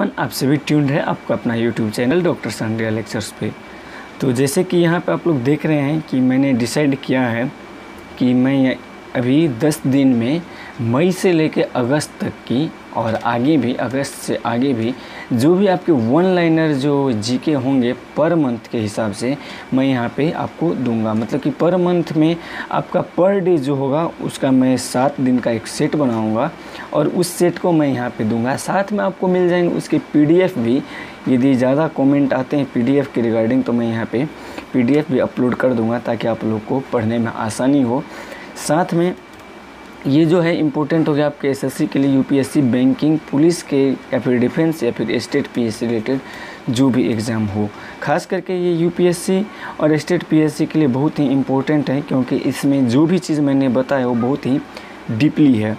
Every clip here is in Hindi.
एवरीवन आप सभी ट्यून्ड है आपका अपना YouTube channel doctor Sandhya lectures पे। तो जैसे कि यहाँ पे आप लोग देख रहे हैं कि मैंने डिसाइड किया है कि मैं अभी 10 दिन में मई से लेकर अगस्त तक की और आगे भी, अगस्त से आगे भी जो भी आपके वन लाइनर जो जीके होंगे पर मंथ के हिसाब से, मैं यहाँ पे आपको दूँगा। मतलब कि पर मंथ में आपका पर डे जो होगा, उसका मैं सात दिन का एक सेट बनाऊँगा और उस सेट को मैं यहाँ पे दूँगा। साथ में आपको मिल जाएँगे उसके पीडीएफ भी। यदि ज़्यादा कमेंट आते हैं पीडीएफ के रिगार्डिंग तो मैं यहाँ पे पीडीएफ भी अपलोड कर दूँगा ताकि आप लोग को पढ़ने में आसानी हो। साथ में ये जो है इम्पोर्टेंट हो गया आपके एसएससी के लिए यूपीएससी बैंकिंग पुलिस के या फिर डिफेंस या फिर स्टेट पीएससी रिलेटेड जो भी एग्ज़ाम हो। खास करके ये यूपीएससी और स्टेट पीएससी के लिए बहुत ही इम्पोर्टेंट है क्योंकि इसमें जो भी चीज़ मैंने बताया वो बहुत ही डीपली है।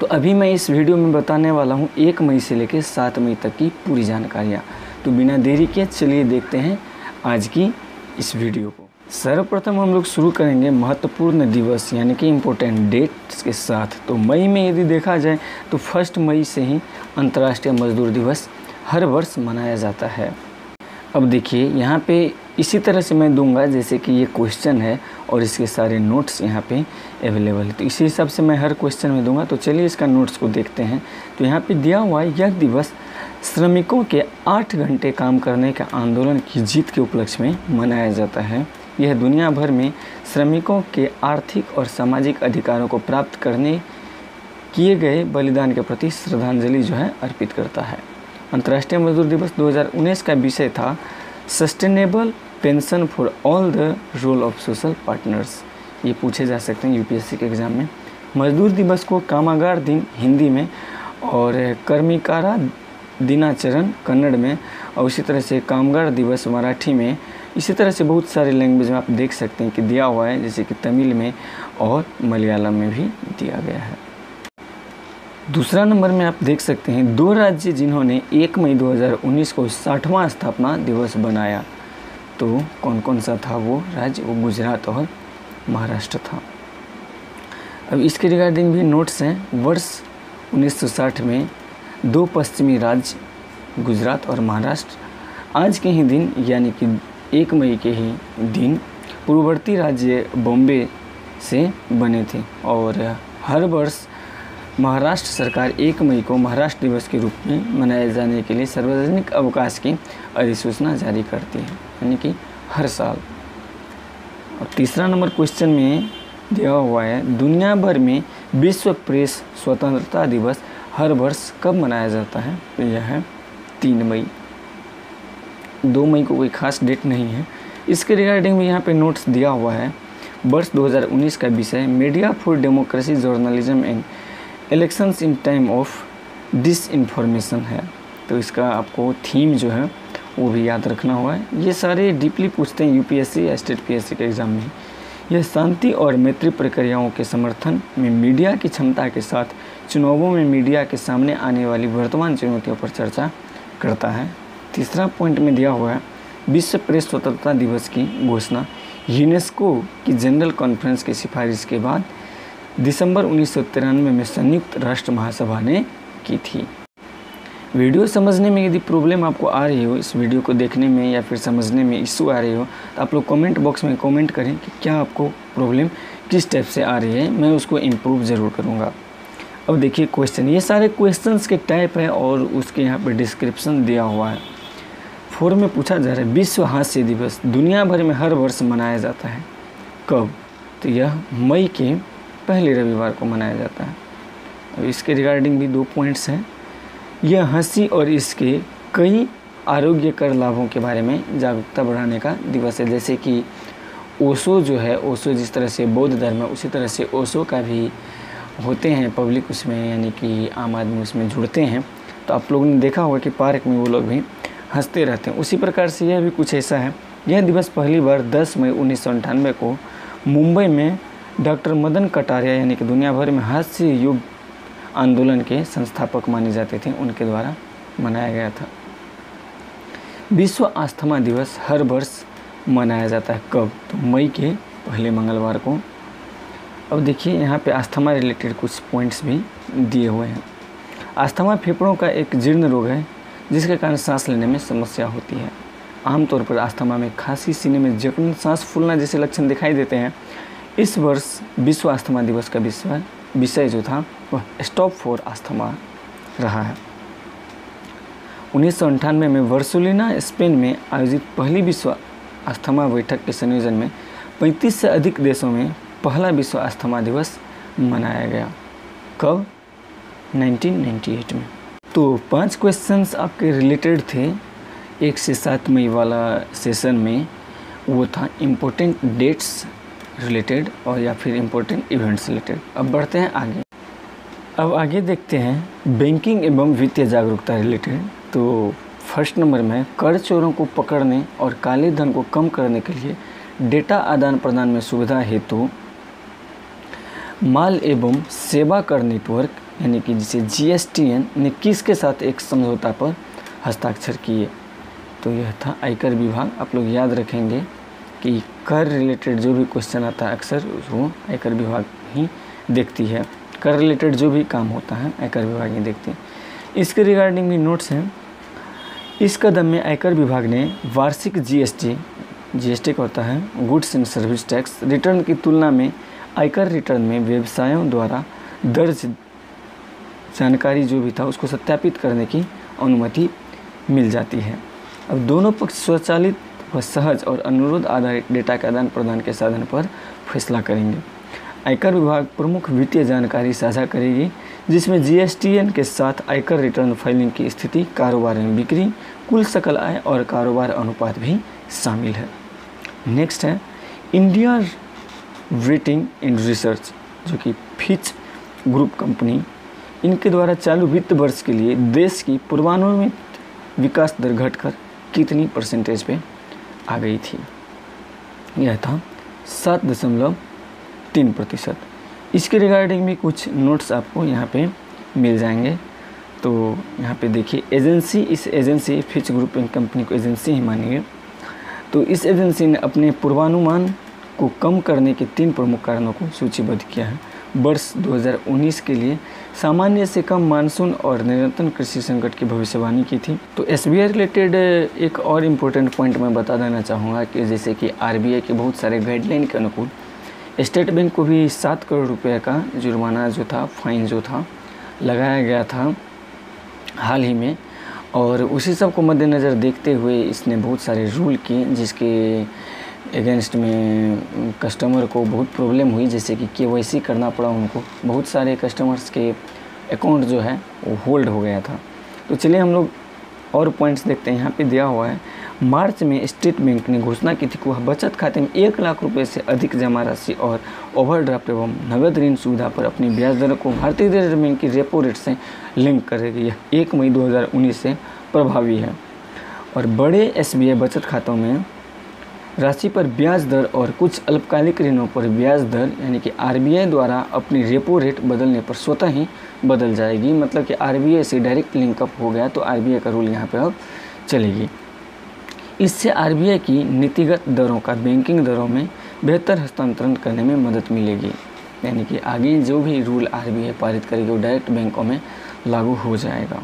तो अभी मैं इस वीडियो में बताने वाला हूँ, एक मई से लेकर सात मई तक की पूरी जानकारियाँ। तो बिना देरी के चलिए देखते हैं आज की इस वीडियो को। सर्वप्रथम हम लोग शुरू करेंगे महत्वपूर्ण दिवस, यानी कि इम्पोर्टेंट डेट्स के साथ। तो मई में यदि देखा जाए तो फ़र्स्ट मई से ही अंतर्राष्ट्रीय मजदूर दिवस हर वर्ष मनाया जाता है। अब देखिए, यहाँ पे इसी तरह से मैं दूँगा, जैसे कि ये क्वेश्चन है और इसके सारे नोट्स यहाँ पे अवेलेबल है। तो इसी हिसाब से मैं हर क्वेश्चन में दूँगा। तो चलिए इसका नोट्स को देखते हैं। तो यहाँ पे दिया हुआ है, यह दिवस श्रमिकों के आठ घंटे काम करने के आंदोलन की जीत के उपलक्ष्य में मनाया जाता है। यह दुनिया भर में श्रमिकों के आर्थिक और सामाजिक अधिकारों को प्राप्त करने किए गए बलिदान के प्रति श्रद्धांजलि जो है अर्पित करता है। अंतर्राष्ट्रीय मजदूर दिवस 2019 का विषय था sustainable pension for all the role of social partners ये पूछे जा सकते हैं यूपीएससी के एग्ज़ाम में। मजदूर दिवस को कामागार दिन हिंदी में और कर्मिकारा दिनाचरण कन्नड़ में और उसी तरह से कामगार दिवस मराठी में इसी तरह से बहुत सारे लैंग्वेज में आप देख सकते हैं कि दिया हुआ है, जैसे कि तमिल में और मलयालम में भी दिया गया है। दूसरा नंबर में आप देख सकते हैं, दो राज्य जिन्होंने एक मई 2019 को साठवां स्थापना दिवस बनाया तो कौन कौन सा था वो राज्य? वो गुजरात और महाराष्ट्र था। अब इसके रिगार्डिंग भी नोट्स हैं। वर्ष 1960 में दो पश्चिमी राज्य, गुजरात और महाराष्ट्र, आज के ही दिन, यानी कि एक मई के ही दिन पूर्ववर्ती राज्य बॉम्बे से बने थे और हर वर्ष महाराष्ट्र सरकार एक मई को महाराष्ट्र दिवस के रूप में मनाए जाने के लिए सार्वजनिक अवकाश की अधिसूचना जारी करती है, यानी कि हर साल। और तीसरा नंबर क्वेश्चन में दिया हुआ है, दुनिया भर में विश्व प्रेस स्वतंत्रता दिवस हर वर्ष कब मनाया जाता है? तो यह है तीन मई। दो मई को कोई खास डेट नहीं है। इसके रिगार्डिंग भी यहाँ पे नोट्स दिया हुआ है। वर्ष 2019 का विषय media for democracy journalism and elections in time of disinformation है। तो इसका आपको थीम जो है, वो भी याद रखना हुआ है। ये सारे डीपली पूछते हैं यूपीएससी या स्टेट पीएससी के एग्ज़ाम में। यह शांति और मैत्री प्रक्रियाओं के समर्थन में मीडिया की क्षमता के साथ चुनावों में मीडिया के सामने आने वाली वर्तमान चुनौतियों पर चर्चा करता है। तीसरा पॉइंट में दिया हुआ है, विश्व प्रेस स्वतंत्रता दिवस की घोषणा। यूनेस्को की जनरल कॉन्फ्रेंस की सिफारिश के बाद दिसंबर उन्नीस सौ तिरानवे में संयुक्त राष्ट्र महासभा ने की थी। वीडियो समझने में यदि प्रॉब्लम आपको आ रही हो, इस वीडियो को देखने में या फिर समझने में इशू आ रही हो तो आप लोग कमेंट बॉक्स में कमेंट करें कि क्या आपको प्रॉब्लम किस टाइप से आ रही है। मैं उसको इम्प्रूव ज़रूर करूँगा। अब देखिए क्वेश्चन ये सारे क्वेश्चंस के टाइप है और उसके यहाँ पर डिस्क्रिप्शन दिया हुआ है। फोर में पूछा जा रहा है, विश्व हास्य दिवस, दुनिया भर में हर वर्ष मनाया जाता है। कब? तो यह मई के पहले रविवार को मनाया जाता है। अब इसके रिगार्डिंग भी दो पॉइंट्स हैं। यह हँसी और इसके कई आरोग्यकर लाभों के बारे में जागरूकता बढ़ाने का दिवस है। जैसे कि ओशो जो है, ओशो जिस तरह से बौद्ध धर्म है, उसी तरह से ओशो का भी होते हैं पब्लिक उसमें, यानी कि आम आदमी उसमें जुड़ते हैं। तो आप लोगों ने देखा होगा कि पार्क में वो लोग भी हँसते रहते हैं। उसी प्रकार से यह भी कुछ ऐसा है। यह दिवस पहली बार 10 मई उन्नीस को मुंबई में डॉक्टर मदन कटारिया यानी कि दुनिया भर में हास्य युग आंदोलन के संस्थापक माने जाते थे। उनके द्वारा मनाया गया था। विश्व आस्थमा दिवस हर वर्ष मनाया जाता है। कब? तो मई के पहले मंगलवार को। अब देखिए, यहाँ पे आस्थमा रिलेटेड कुछ पॉइंट्स भी दिए हुए हैं। आस्थमा फेफड़ों का एक जीर्ण रोग है। जिसके कारण सांस लेने में समस्या होती है। आमतौर पर अस्थमा में खांसी, सीने में जकड़न, सांस फूलना जैसे लक्षण दिखाई देते हैं। इस वर्ष विश्व आस्थमा दिवस का विषय विषय जो था, वह स्टॉप फॉर आस्थमा रहा है। उन्नीस सौ अंठानवे में वर्सोलिना, स्पेन में आयोजित पहली विश्व आस्थमा बैठक के संयोजन में 35 से अधिक देशों में पहला विश्व अस्थमा दिवस मनाया गया। कब? 1998 में। तो पाँच क्वेश्चंस आपके रिलेटेड थे। एक से सात मई वाला सेशन में वो था इम्पोर्टेंट डेट्स रिलेटेड और या फिर इम्पोर्टेंट इवेंट्स रिलेटेड अब बढ़ते हैं आगे। अब आगे देखते हैं बैंकिंग एवं वित्तीय जागरूकता रिलेटेड तो फ़र्स्ट नंबर में कर चोरों को पकड़ने और काले धन को कम करने के लिए डेटा आदान प्रदान में सुविधा हेतु माल एवं सेवा कर नेटवर्क यानी कि जिसे जीएसटीएन ने किसके साथ एक समझौता पर हस्ताक्षर किए। तो यह था आयकर विभाग। आप लोग याद रखेंगे कि कर रिलेटेड जो भी क्वेश्चन आता है, अक्सर वो आयकर विभाग ही देखती है। कर रिलेटेड जो भी काम होता है, आयकर विभाग ही देखती है। इसके रिगार्डिंग भी नोट्स हैं। इस कदम में आयकर विभाग ने वार्षिक जीएसटी जीएसटी का होता है goods and service tax return की तुलना में आयकर रिटर्न में व्यवसायों द्वारा दर्ज जानकारी जो भी था उसको सत्यापित करने की अनुमति मिल जाती है। अब दोनों पक्ष स्वचालित व सहज और अनुरोध आधारित डेटा के आदान प्रदान के साधन पर फैसला करेंगे। आयकर विभाग प्रमुख वित्तीय जानकारी साझा करेगी, जिसमें जीएसटीएन के साथ आयकर रिटर्न फाइलिंग की स्थिति, कारोबार में बिक्री, कुल सकल आय और कारोबार अनुपात भी शामिल है। नेक्स्ट है इंडिया रेटिंग एंड रिसर्च, जो कि फिच ग्रुप कंपनी इनके द्वारा चालू वित्त वर्ष के लिए देश की पूर्वानुमित विकास दर घटकर कितनी परसेंटेज पे आ गई थी? यह था सात दशमलव तीन प्रतिशत। इसके रिगार्डिंग भी कुछ नोट्स आपको यहाँ पे मिल जाएँगे। तो यहाँ पे देखिए एजेंसी इस agency Fitch group and company को एजेंसी ही मानिए तो इस एजेंसी ने अपने पूर्वानुमान को कम करने के तीन प्रमुख कारणों को सूचीबद्ध किया है। वर्ष 2019 के लिए सामान्य से कम मानसून और निरंतर कृषि संकट की भविष्यवाणी की थी। तो एस रिलेटेड एक और इम्पोर्टेंट पॉइंट मैं बता देना चाहूँगा कि जैसे कि आरबीआई के बहुत सारे गाइडलाइन के अनुकूल स्टेट बैंक को भी सात करोड़ रुपये का जुर्माना जो था फाइन जो था, लगाया गया था हाल ही में। और उसी सबको मद्देनज़र देखते हुए इसने बहुत सारे रूल किए, जिसके अगेंस्ट में कस्टमर को बहुत प्रॉब्लम हुई, जैसे कि के करना पड़ा उनको। बहुत सारे कस्टमर्स के अकाउंट जो है, वो होल्ड हो गया था। तो चलिए हम लोग और पॉइंट्स देखते हैं। यहाँ पे दिया हुआ है, मार्च में स्टेट बैंक ने घोषणा की थी कि वह बचत खाते में एक लाख रुपए से अधिक जमा राशि और ओवरड्राफ्ट एवं नगद ऋण सुविधा पर अपनी ब्याज दरों को भारतीय रिज़र्व बैंक की रेपो रेट से लिंक करेगी। यह एक मई 2019 से प्रभावी है। और बड़े एसबीआई बचत खातों में राशि पर ब्याज दर और कुछ अल्पकालिक ऋणों पर ब्याज दर, यानी कि आरबीआई द्वारा अपनी रेपो रेट बदलने पर स्वतः ही बदल जाएगी। मतलब कि आरबीआई से डायरेक्ट लिंकअप हो गया तो आरबीआई का रूल यहाँ पे अब चलेगी। इससे आरबीआई की नीतिगत दरों का, बैंकिंग दरों में बेहतर हस्तांतरण करने में मदद मिलेगी। यानी कि आगे जो भी रूल आरबीआई पारित करेगी, वो डायरेक्ट बैंकों में लागू हो जाएगा।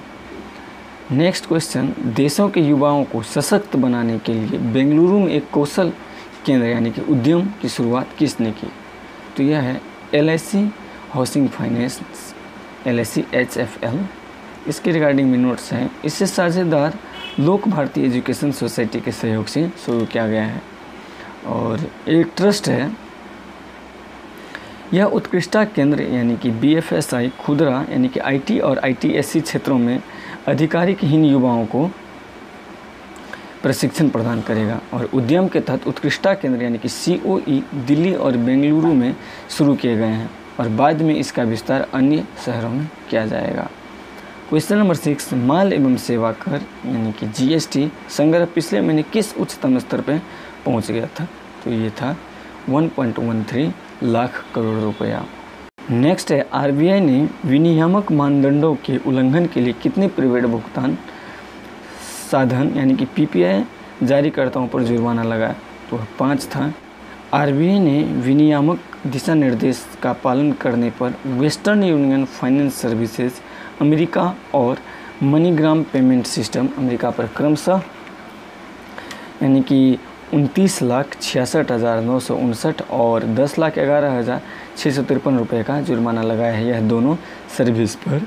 नेक्स्ट क्वेश्चन देशों के युवाओं को सशक्त बनाने के लिए बेंगलुरु में एक कौशल केंद्र यानी कि उद्यम की शुरुआत किसने की? तो यह है L housing finance L L इसके रिगार्डिंग में नोट्स हैं। इससे साझेदार लोक भारती एजुकेशन सोसाइटी के सहयोग से शुरू किया गया है। और एक ट्रस्ट है। यह उत्कृष्टता केंद्र यानी कि बी एफ़ एस आई खुदरा यानी कि आई टी और आई टी एस सी क्षेत्रों में अधिकारिकहीन युवाओं को प्रशिक्षण प्रदान करेगा और उद्यम के तहत उत्कृष्टता केंद्र यानी कि सीओई दिल्ली और बेंगलुरु में शुरू किए गए हैं और बाद में इसका विस्तार अन्य शहरों में किया जाएगा। क्वेश्चन नंबर सिक्स, माल एवं सेवा कर यानी कि जीएसटी संग्रह पिछले महीने किस उच्चतम स्तर पर पहुँच गया था? तो ये था 1.13 लाख करोड़ रुपया। नेक्स्ट है आरबीआई ने विनियामक मानदंडों के उल्लंघन के लिए कितने प्रीपेड भुगतान साधन, यानी कि पीपीआई जारीकर्ताओं पर जुर्माना लगाया? तो पाँच था। आरबीआई ने विनियामक दिशा निर्देश का पालन करने पर Western Union finance services America और मनीग्राम पेमेंट सिस्टम अमेरिका पर क्रमशः, यानी कि उनतीस लाख छियासठ हज़ार नौ सौ उनसठ और दस लाख ग्यारह हज़ार छः सौ तिरपन रुपये का जुर्माना लगाया है यह दोनों सर्विस पर।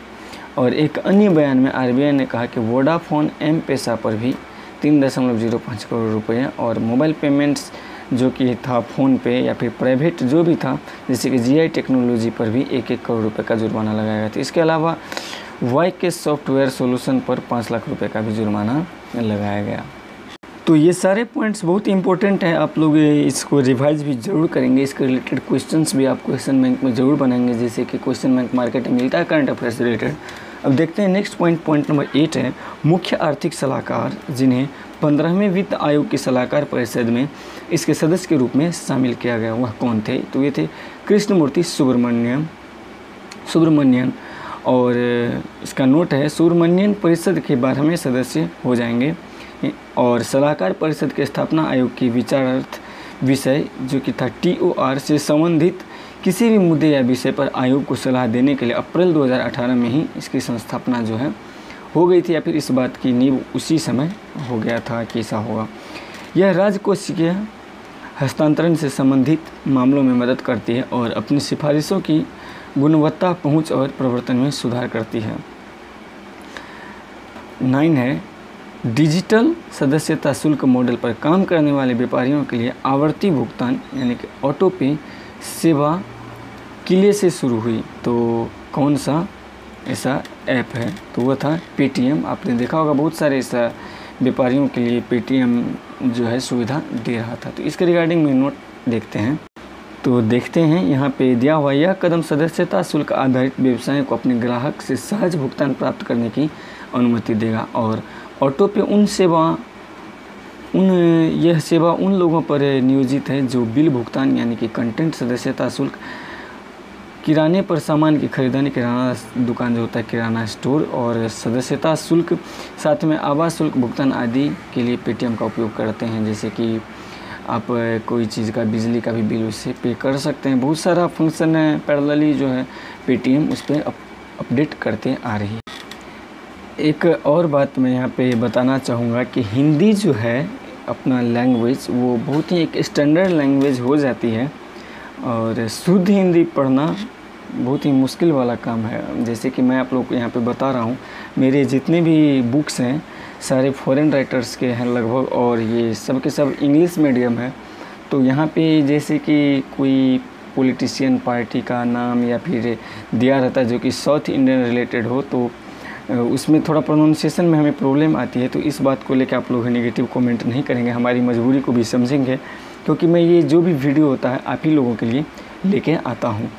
और एक अन्य बयान में आरबीआई ने कहा कि वोडाफोन एम पैसा पर भी तीन दशमलव ज़ीरो पाँच करोड़ रुपये और मोबाइल पेमेंट्स जो कि था फ़ोन पे या फिर प्राइवेट जो भी था, जैसे कि जीआई टेक्नोलॉजी पर भी एक एक करोड़ रुपए का जुर्माना लगाया गया था। इसके अलावा वाई के सॉफ्टवेयर सोल्यूशन पर पाँच लाख रुपए का भी जुर्माना लगाया गया। तो ये सारे पॉइंट्स बहुत इंपॉर्टेंट हैं। आप लोग इसको रिवाइज भी ज़रूर करेंगे। इसके रिलेटेड क्वेश्चंस भी आप क्वेश्चन बैंक में ज़रूर बनाएँगे। जैसे कि क्वेश्चन बैंक मार्केट में मिलता है करंट अफेयर्स रिलेटेड अब देखते हैं next point point number eight है। मुख्य आर्थिक सलाहकार, जिन्हें पंद्रहवें वित्त आयोग के सलाहकार परिषद में इसके सदस्य के रूप में शामिल किया गया, वह कौन थे? तो ये थे कृष्णमूर्ति सुब्रमण्यम सुब्रमण्यन और इसका नोट है, सुब्रमण्यन परिषद के बारहवें सदस्य हो जाएँगे। और सलाहकार परिषद के स्थापना आयोग की विचारार्थ विषय, जो कि था टी ओ आर से संबंधित किसी भी मुद्दे या विषय पर आयोग को सलाह देने के लिए अप्रैल 2018 में ही इसकी संस्थापना जो है, हो गई थी या फिर इस बात की नींव उसी समय हो गया था कि ऐसा होगा। यह राजकोषीय हस्तांतरण से संबंधित मामलों में मदद करती है और अपनी सिफारिशों की गुणवत्ता, पहुँच और प्रवर्तन में सुधार करती है। नाइन है डिजिटल सदस्यता शुल्क मॉडल पर काम करने वाले व्यापारियों के लिए आवर्ती भुगतान, यानी कि ऑटो पे सेवा किले से शुरू हुई। तो कौन सा ऐसा ऐप है? तो वह था पेटीएम आपने देखा होगा, बहुत सारे ऐसा व्यापारियों के लिए पेटीएम जो है सुविधा दे रहा था। तो इसके रिगार्डिंग में नोट देखते हैं। तो देखते हैं, यहाँ पे दिया हुआ यह कदम सदस्यता शुल्क आधारित व्यवसाय को अपने ग्राहक से सहज भुगतान प्राप्त करने की अनुमति देगा और ऑटो पे उन सेवा, उन, यह सेवा उन लोगों पर नियोजित है जो बिल भुगतान यानी कि कंटेंट सदस्यता शुल्क, किराने पर सामान की खरीदारी किराना दुकान जो होता है, किराना स्टोर और सदस्यता शुल्क, साथ में आवास शुल्क भुगतान आदि के लिए पेटीएम का उपयोग करते हैं। जैसे कि आप कोई चीज़ का, बिजली का भी बिल उससे पे कर सकते हैं। बहुत सारा फ़ंक्शन है पैरलली जो है, पेटीएम उस पर अपडेट करते आ रही है। एक और बात मैं यहाँ पे बताना चाहूँगा कि हिंदी जो है अपना लैंग्वेज वो बहुत ही एक स्टैंडर्ड लैंग्वेज हो जाती है। और शुद्ध हिंदी पढ़ना बहुत ही मुश्किल वाला काम है। जैसे कि मैं आप लोग को यहाँ पे बता रहा हूँ, मेरे जितने भी बुक्स हैं, सारे फॉरेन राइटर्स के हैं लगभग, और ये सब के सब इंग्लिश मीडियम है। तो यहाँ पे जैसे कि कोई पॉलिटिशियन पार्टी का नाम या फिर दिया रहता है जो कि साउथ इंडियन रिलेटेड हो तो उसमें थोड़ा प्रोनाउंसिएशन में हमें प्रॉब्लम आती है तो इस बात को लेकर आप लोग नेगेटिव कमेंट नहीं करेंगे, हमारी मजबूरी को भी समझेंगे, क्योंकि मैं ये जो भी वीडियो होता है, आप ही लोगों के लिए लेके आता हूँ।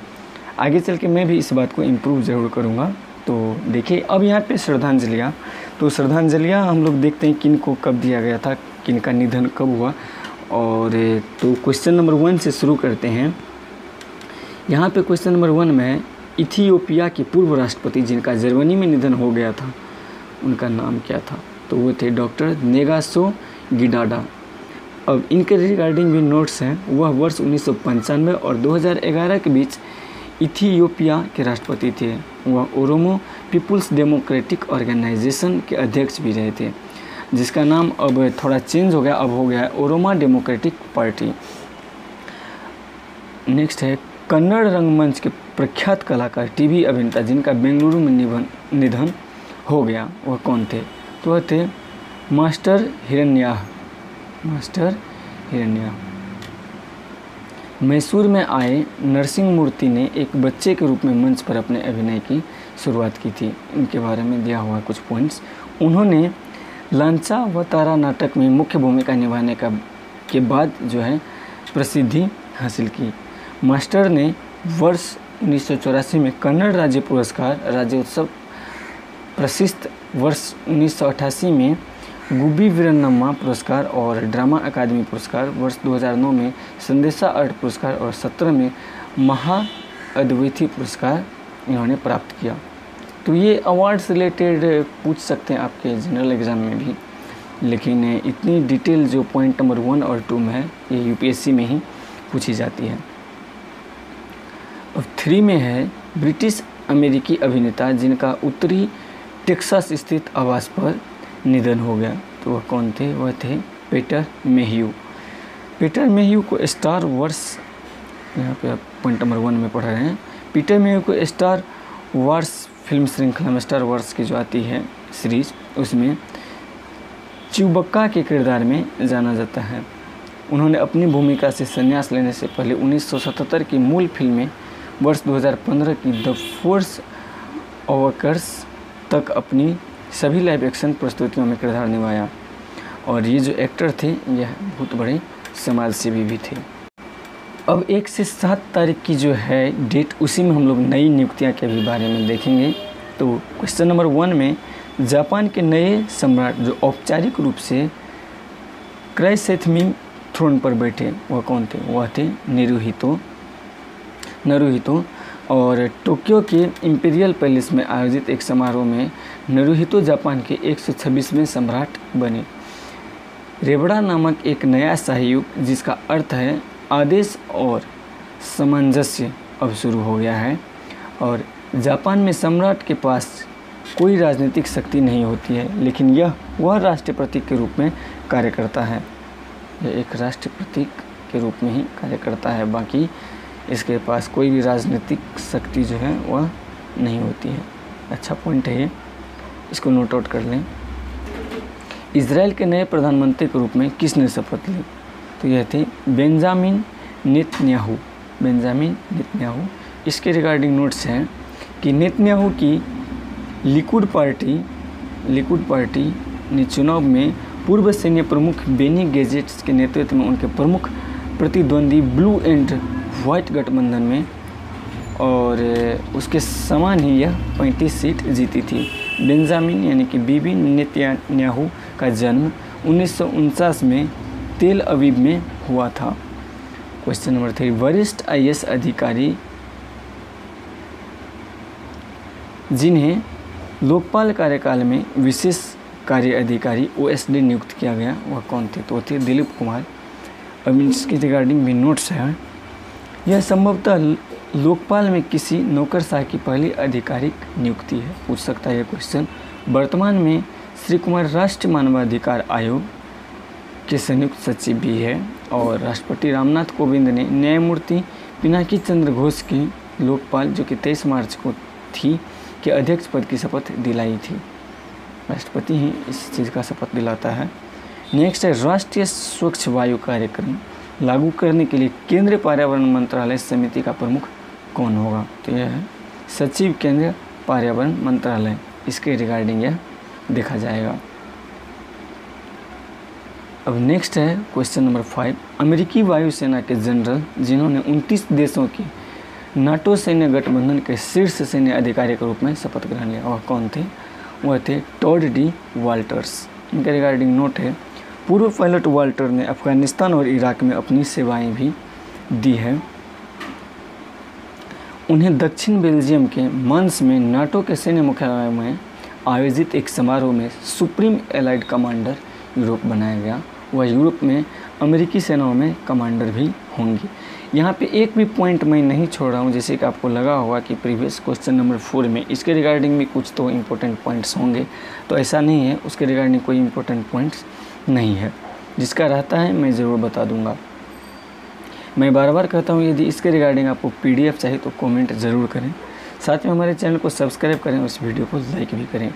आगे चल के मैं भी इस बात को इम्प्रूव ज़रूर करूँगा। तो देखिए, अब यहाँ पे श्रद्धांजलियाँ। तो श्रद्धांजलियाँ हम लोग देखते हैं किन को कब दिया गया था, किन का निधन कब हुआ। और तो क्वेश्चन नंबर वन से शुरू करते हैं। यहाँ पे क्वेश्चन नंबर वन में इथियोपिया के पूर्व राष्ट्रपति जिनका जर्मनी में निधन हो गया था, उनका नाम क्या था? तो वो थे डॉक्टर नेगासो गिडाडा। अब इनके रिगार्डिंग भी नोट्स हैं, वह वर्ष उन्नीस सौ पंचानवे और 2011 के बीच इथियोपिया के राष्ट्रपति थे। वह ओरोमो पीपुल्स डेमोक्रेटिक ऑर्गेनाइजेशन के अध्यक्ष भी रहे थे, जिसका नाम अब थोड़ा चेंज हो गया, अब हो गया है ओरोमा डेमोक्रेटिक पार्टी। नेक्स्ट है कन्नड़ रंगमंच के प्रख्यात कलाकार टीवी अभिनेता, जिनका बेंगलुरु में निधन निधन हो गया, वह कौन थे? तो वह थे मास्टर हिरण्या मास्टर हिरण्या मैसूर में आए नरसिंह मूर्ति ने एक बच्चे के रूप में मंच पर अपने अभिनय की शुरुआत की थी। इनके बारे में दिया हुआ कुछ पॉइंट्स उन्होंने लांचा व तारा नाटक में मुख्य भूमिका निभाने का, के बाद जो है प्रसिद्धि हासिल की। मास्टर ने वर्ष उन्नीस सौ चौरासी में कन्नड़ राज्य पुरस्कार राज्योत्सव प्रशिस्त वर्ष उन्नीस सौ अठासी में गुब्बी वीरन्नम्मा पुरस्कार और ड्रामा अकादमी पुरस्कार, वर्ष 2009 में संदेशा आर्ट पुरस्कार और 17 में महा अद्वैती पुरस्कार इन्होंने प्राप्त किया। तो ये अवार्ड्स रिलेटेड पूछ सकते हैं आपके जनरल एग्ज़ाम में भी। लेकिन इतनी डिटेल जो पॉइंट नंबर वन और टू में है, ये यूपीएससी में ही पूछी जाती है। थ्री में है ब्रिटिश अमेरिकी अभिनेता जिनका उत्तरी टेक्सास स्थित आवास पर निधन हो गया। तो वह कौन थे? वह थे पीटर मेह्यू। पीटर मेह्यू को स्टार वर्स, यहाँ पे आप पॉइंट नंबर वन में पढ़ रहे हैं। पीटर मेह्यू को स्टार वार्स फ़िल्म श्रृंखला में, स्टार वार्स की जो आती है सीरीज़ उसमें चुबक्का के किरदार में जाना जाता है। उन्होंने अपनी भूमिका से संन्यास लेने से पहले 1977 की मूल फ़िल्म वर्ष 2015 की द फोर्स ओवकर्स तक अपनी सभी लाइव एक्शन प्रस्तुतियों में किरदार निभाया। और ये जो एक्टर थे, यह बहुत बड़े समाज सेवी भी थे। अब एक से सात तारीख की जो है डेट, उसी में हम लोग नई नियुक्तियाँ के भी बारे में देखेंगे। तो क्वेश्चन नंबर वन में, जापान के नए सम्राट जो औपचारिक रूप से क्राइसेथमिंग थ्रोन पर बैठे, वह कौन थे? वह थे निरुहितो नरुहितो और टोक्यो के इम्पीरियल पैलेस में आयोजित एक समारोह में नरुहितो जापान के 126वें सम्राट बने। रेबड़ा नामक एक नया शाही युग जिसका अर्थ है आदेश और सामंजस्य, अब शुरू हो गया है और जापान में सम्राट के पास कोई राजनीतिक शक्ति नहीं होती है, लेकिन यह वह राष्ट्रीय प्रतीक के रूप में कार्य करता है। यह एक राष्ट्रीय प्रतीक के रूप में ही कार्य करता है, बाकी इसके पास कोई भी राजनीतिक शक्ति जो है, वह नहीं होती है। अच्छा पॉइंट है ये। इसको नोट आउट कर लें। इसराइल के नए प्रधानमंत्री के रूप में किसने शपथ ली? तो यह थे बेंजामिन नेतन्याहू। Benjamin Netanyahu. इसके रिगार्डिंग नोट्स हैं कि नेतन्याहू की लिकुड पार्टी लिकुड पार्टी ने चुनाव में पूर्व सैन्य प्रमुख बेनी गेजेट्स के नेतृत्व में उनके प्रमुख प्रतिद्वंदी ब्लू एंड व्हाइट गठबंधन में और उसके समान ही यह 35 सीट जीती थी। बेंजामिन यानी कि बीबी नेतन्याहू का जन्म उन्नीस सौ उनचास में तेल अवीब में हुआ था। क्वेश्चन नंबर थ्री वरिष्ठ आई अधिकारी जिन्हें लोकपाल कार्यकाल में विशेष कार्य अधिकारी ओएसडी नियुक्त किया गया, वह कौन थे? तो थे दिलीप कुमार। अब इसके रिगार्डिंग भी नोट्स हैं। यह संभवतः लोकपाल में किसी नौकरशाह की पहली आधिकारिक नियुक्ति है। पूछ सकता है यह क्वेश्चन वर्तमान में श्री कुमार राष्ट्रीय मानवाधिकार आयोग के संयुक्त सचिव भी है और राष्ट्रपति रामनाथ कोविंद ने न्यायमूर्ति पिनाकी चंद्र घोष की लोकपाल, जो कि तेईस मार्च को थी, के अध्यक्ष पद की शपथ दिलाई थी। राष्ट्रपति ही इस चीज़ का शपथ दिलाता है। नेक्स्ट है, राष्ट्रीय स्वच्छ वायु कार्यक्रम। लागू करने के लिए केंद्रीय पर्यावरण मंत्रालय समिति का प्रमुख कौन होगा? तो यह है सचिव केंद्रीय पर्यावरण मंत्रालय। इसके रिगार्डिंग यह देखा जाएगा। अब नेक्स्ट है क्वेश्चन नंबर फाइव अमेरिकी वायुसेना के जनरल जिन्होंने 29 देशों की नाटो सैन्य गठबंधन के शीर्ष सैन्य अधिकारी के रूप में शपथ ग्रहण लिया। वह कौन थे? वह थे टॉड डी वाल्टर्स। इनके रिगार्डिंग नोट है पूर्व पायलट वाल्टर ने अफ़गानिस्तान और इराक में अपनी सेवाएँ भी दी है। उन्हें दक्षिण बेल्जियम के मंस में नाटो के सैन्य मुख्यालय में आयोजित एक समारोह में सुप्रीम एलाइड कमांडर यूरोप बनाया गया। वह यूरोप में अमेरिकी सेनाओं में कमांडर भी होंगे। यहाँ पे एक भी पॉइंट मैं नहीं छोड़ रहा हूँ, जैसे कि आपको लगा होगा कि प्रीवियस क्वेश्चन नंबर फोर में इसके रिगार्डिंग भी कुछ तो इम्पोर्टेंट पॉइंट्स होंगे। तो ऐसा नहीं है, उसके रिगार्डिंग कोई इम्पोर्टेंट पॉइंट्स नहीं है। जिसका रहता है, मैं ज़रूर बता दूँगा। मैं बार बार कहता हूँ, यदि इसके रिगार्डिंग आपको पीडीएफ चाहिए तो कॉमेंट ज़रूर करें। साथ में हमारे चैनल को सब्सक्राइब करें उस वीडियो को लाइक भी करें।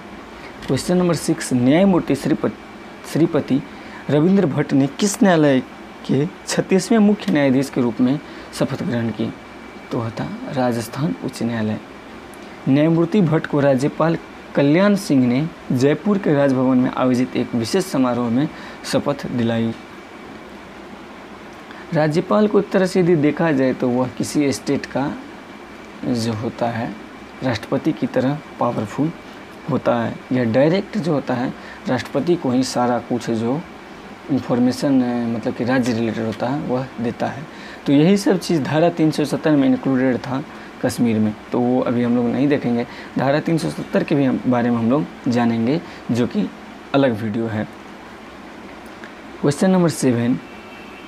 क्वेश्चन नंबर सिक्स, न्यायमूर्ति श्रीपति श्रीपति रविंद्र भट्ट ने किस न्यायालय के छत्तीसवें मुख्य न्यायाधीश के रूप में शपथ ग्रहण की? तो था राजस्थान उच्च न्यायालय। न्यायमूर्ति भट्ट को राज्यपाल कल्याण सिंह ने जयपुर के राजभवन में आयोजित एक विशेष समारोह में शपथ दिलाई। राज्यपाल को एक तरह से यदि देखा जाए तो वह किसी स्टेट का जो होता है, राष्ट्रपति की तरह पावरफुल होता है यह डायरेक्ट जो होता है, राष्ट्रपति को ही सारा कुछ जो इंफॉर्मेशन मतलब कि राज्य रिलेटेड होता है, वह देता है। तो यही सब चीज़ धारा 370 में इंक्लूडेड था। कश्मीर में। तो वो अभी हम लोग नहीं देखेंगे। धारा 370 के भी हम, बारे में हम लोग जानेंगे जो कि अलग वीडियो है। क्वेश्चन नंबर सेवन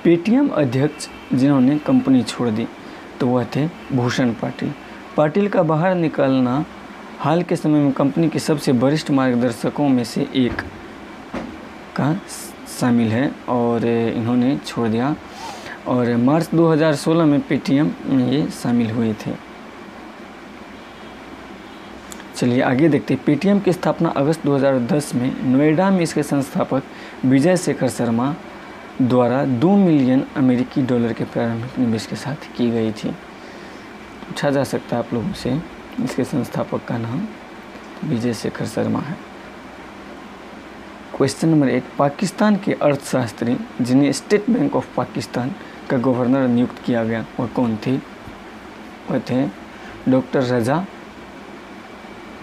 पेटीएम अध्यक्ष जिन्होंने कंपनी छोड़ दी तो वह थे भूषण पाटिल। पाटिल का बाहर निकलना हाल के समय में कंपनी के सबसे वरिष्ठ मार्गदर्शकों में से एक का शामिल है और इन्होंने छोड़ दिया। और मार्च 2016 में पेटीएम में ये शामिल हुए थे। चलिए आगे देखते हैं। पेटीएम की स्थापना अगस्त 2010 में नोएडा में इसके संस्थापक विजय शेखर शर्मा द्वारा दो मिलियन अमेरिकी डॉलर के प्रारंभिक निवेश के साथ की गई थी। पूछा जा सकता है आप लोगों से, इसके संस्थापक का नाम विजय शेखर शर्मा है। क्वेश्चन नंबर एट पाकिस्तान के अर्थशास्त्री जिन्हें स्टेट बैंक ऑफ़ पाकिस्तान का गवर्नर नियुक्त किया गया वह कौन थे? वह थे डॉक्टर रजा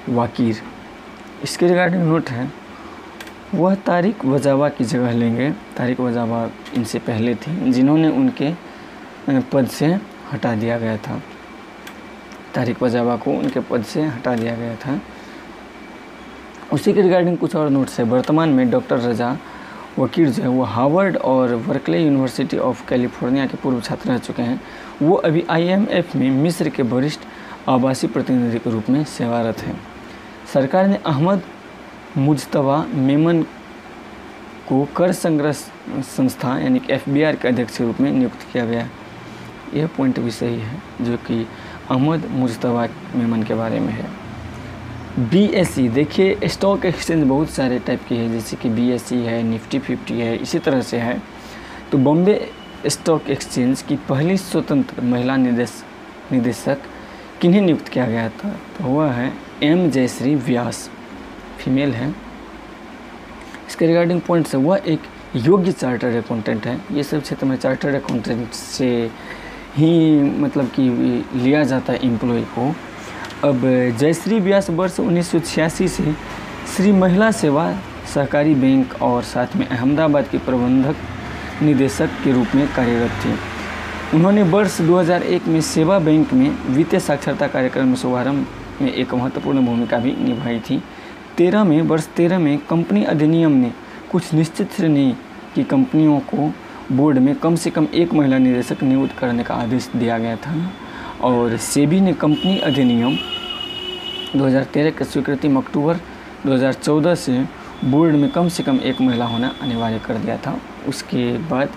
वाकिर। इसके रिगार्डिंग नोट है, वह तारिक वजावा की जगह लेंगे। तारिक वजावा इनसे पहले थी, जिन्होंने उनके पद से हटा दिया गया था। तारिक वजावा को उनके पद से हटा दिया गया था। उसी के रिगार्डिंग कुछ और नोट्स है। वर्तमान में डॉक्टर रजा वकील जो है, वो हार्वर्ड और वर्कले यूनिवर्सिटी ऑफ़ कैलिफ़ोर्निया के पूर्व छात्र रह चुके हैं। वो अभी आईएमएफ में मिस्र के वरिष्ठ आवासीय प्रतिनिधि के रूप में सेवारत हैं। सरकार ने अहमद मुजतबा मेमन को कर संग्रह संस्था यानी कि एफबीआर के अध्यक्ष के रूप में नियुक्त किया गया यह पॉइंट भी सही है, जो कि अहमद मुजतबा मेमन के बारे में है। बी एस सी देखिए स्टॉक एक्सचेंज बहुत सारे टाइप के हैं, जैसे कि बी एस सी है निफ्टी फिफ्टी है, इसी तरह से है। तो बॉम्बे स्टॉक एक्सचेंज की पहली स्वतंत्र महिला निदेश निदेशक किन्हें नियुक्त किया गया था? तो वह है एम जयश्री व्यास फीमेल है। इसके रिगार्डिंग पॉइंट्स है, वह एक योग्य चार्टर्ड अकाउंटेंट है। ये सब क्षेत्र में चार्टर्ड अकाउंटेंट से ही मतलब कि लिया जाता है एम्प्लॉय को। अब जयश्री व्यास वर्ष उन्नीस सौ छियासी से श्री महिला सेवा सहकारी बैंक और साथ में अहमदाबाद के प्रबंधक निदेशक के रूप में कार्यरत थी। उन्होंने वर्ष 2001 में सेवा बैंक में वित्तीय साक्षरता कार्यक्रम में शुभारंभ में एक महत्वपूर्ण भूमिका भी निभाई थी। तेरह में, वर्ष तेरह में कंपनी अधिनियम ने कुछ निश्चित श्रेणी की कंपनियों को बोर्ड में कम से कम एक महिला निदेशक नियुक्त करने का आदेश दिया गया था और सेबी ने कंपनी अधिनियम 2013 की स्वीकृति में अक्टूबर 2014 से बोर्ड में कम से कम एक महिला होना अनिवार्य कर दिया था। उसके बाद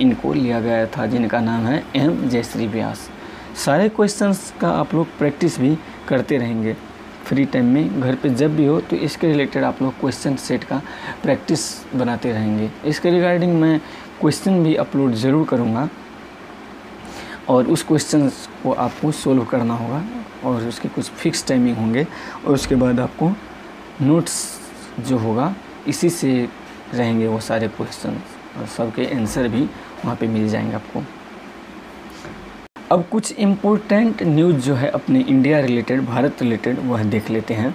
इनको लिया गया था, जिनका नाम है एम जयश्री व्यास। सारे क्वेश्चंस का आप लोग प्रैक्टिस भी करते रहेंगे। फ्री टाइम में घर पे जब भी हो तो इसके रिलेटेड आप लोग क्वेश्चन सेट का प्रैक्टिस बनाते रहेंगे। इसके रिगार्डिंग मैं क्वेश्चन भी अपलोड ज़रूर करूँगा। और उस क्वेश्चन को आपको सोल्व करना होगा, और उसके कुछ फिक्स टाइमिंग होंगे, और उसके बाद आपको नोट्स जो होगा, इसी से रहेंगे वो सारे क्वेश्चन और सबके आंसर भी वहाँ पे मिल जाएँगे आपको। अब कुछ इम्पोर्टेंट न्यूज़ जो है अपने इंडिया रिलेटेड भारत रिलेटेड वह देख लेते हैं।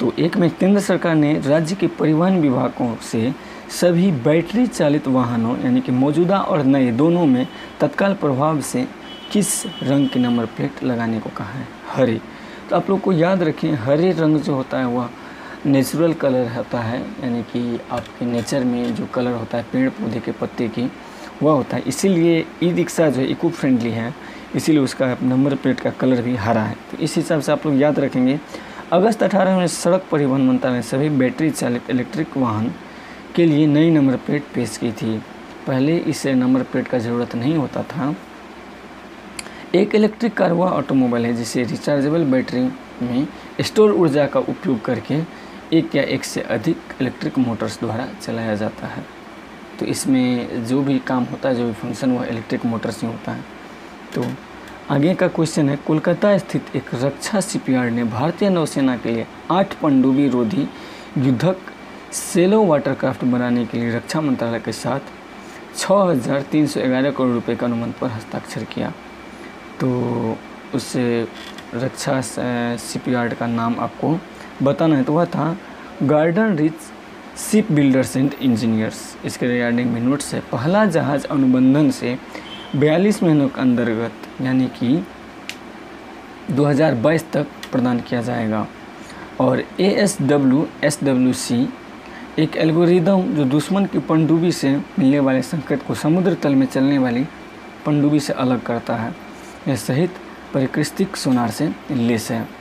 तो एक में केंद्र सरकार ने राज्य के परिवहन विभागों से सभी बैटरी चालित वाहनों यानी कि मौजूदा और नए दोनों में तत्काल प्रभाव से किस रंग की नंबर प्लेट लगाने को कहा है? हरे। तो आप लोग को याद रखें, हरे रंग जो होता है वह नेचुरल कलर होता है, यानी कि आपके नेचर में जो कलर होता है पेड़ पौधे के पत्ते की। वह होता है। इसीलिए ई रिक्शा जो है इको फ्रेंडली है। इसीलिए उसका नंबर प्लेट का कलर भी हरा है। तो इस हिसाब से आप लोग याद रखेंगे, अगस्त अठारह में सड़क परिवहन मंत्रालय सभी बैटरी चालित इलेक्ट्रिक वाहन के लिए नई नंबर प्लेट पेश की थी। पहले इसे नंबर प्लेट का ज़रूरत नहीं होता था। एक इलेक्ट्रिक कार वह ऑटोमोबाइल है जिसे रिचार्जेबल बैटरी में स्टोर ऊर्जा का उपयोग करके एक या एक से अधिक इलेक्ट्रिक मोटर्स द्वारा चलाया जाता है। तो इसमें जो भी काम होता है, जो भी फ़ंक्शन वो इलेक्ट्रिक मोटर से होता है। तो आगे का क्वेश्चन है, कोलकाता स्थित एक रक्षा शिपयार्ड ने भारतीय नौसेना के लिए आठ पनडुब्बी रोधी युद्धक सेलो वाटरक्राफ्ट बनाने के लिए रक्षा मंत्रालय के साथ छः हज़ार तीन सौ ग्यारह करोड़ रुपए का अनुबंध पर हस्ताक्षर किया। तो उस रक्षा शिपयार्ड का नाम आपको बताना है। तो वह था garden reach shipbuilders and engineers इसके रिगार्डिंग में नोट्स है। पहला जहाज़ अनुबंधन से 42 महीनों के अंतर्गत, यानी कि 2022 तक प्रदान किया जाएगा। और A S W S W C एक एल्गोरिदम जो दुश्मन की पनडुब्बी से मिलने वाले संकेत को समुद्र तल में चलने वाली पनडुब्बी से अलग करता है। यह सहित परिकृष्टिक सोनार से लेस है।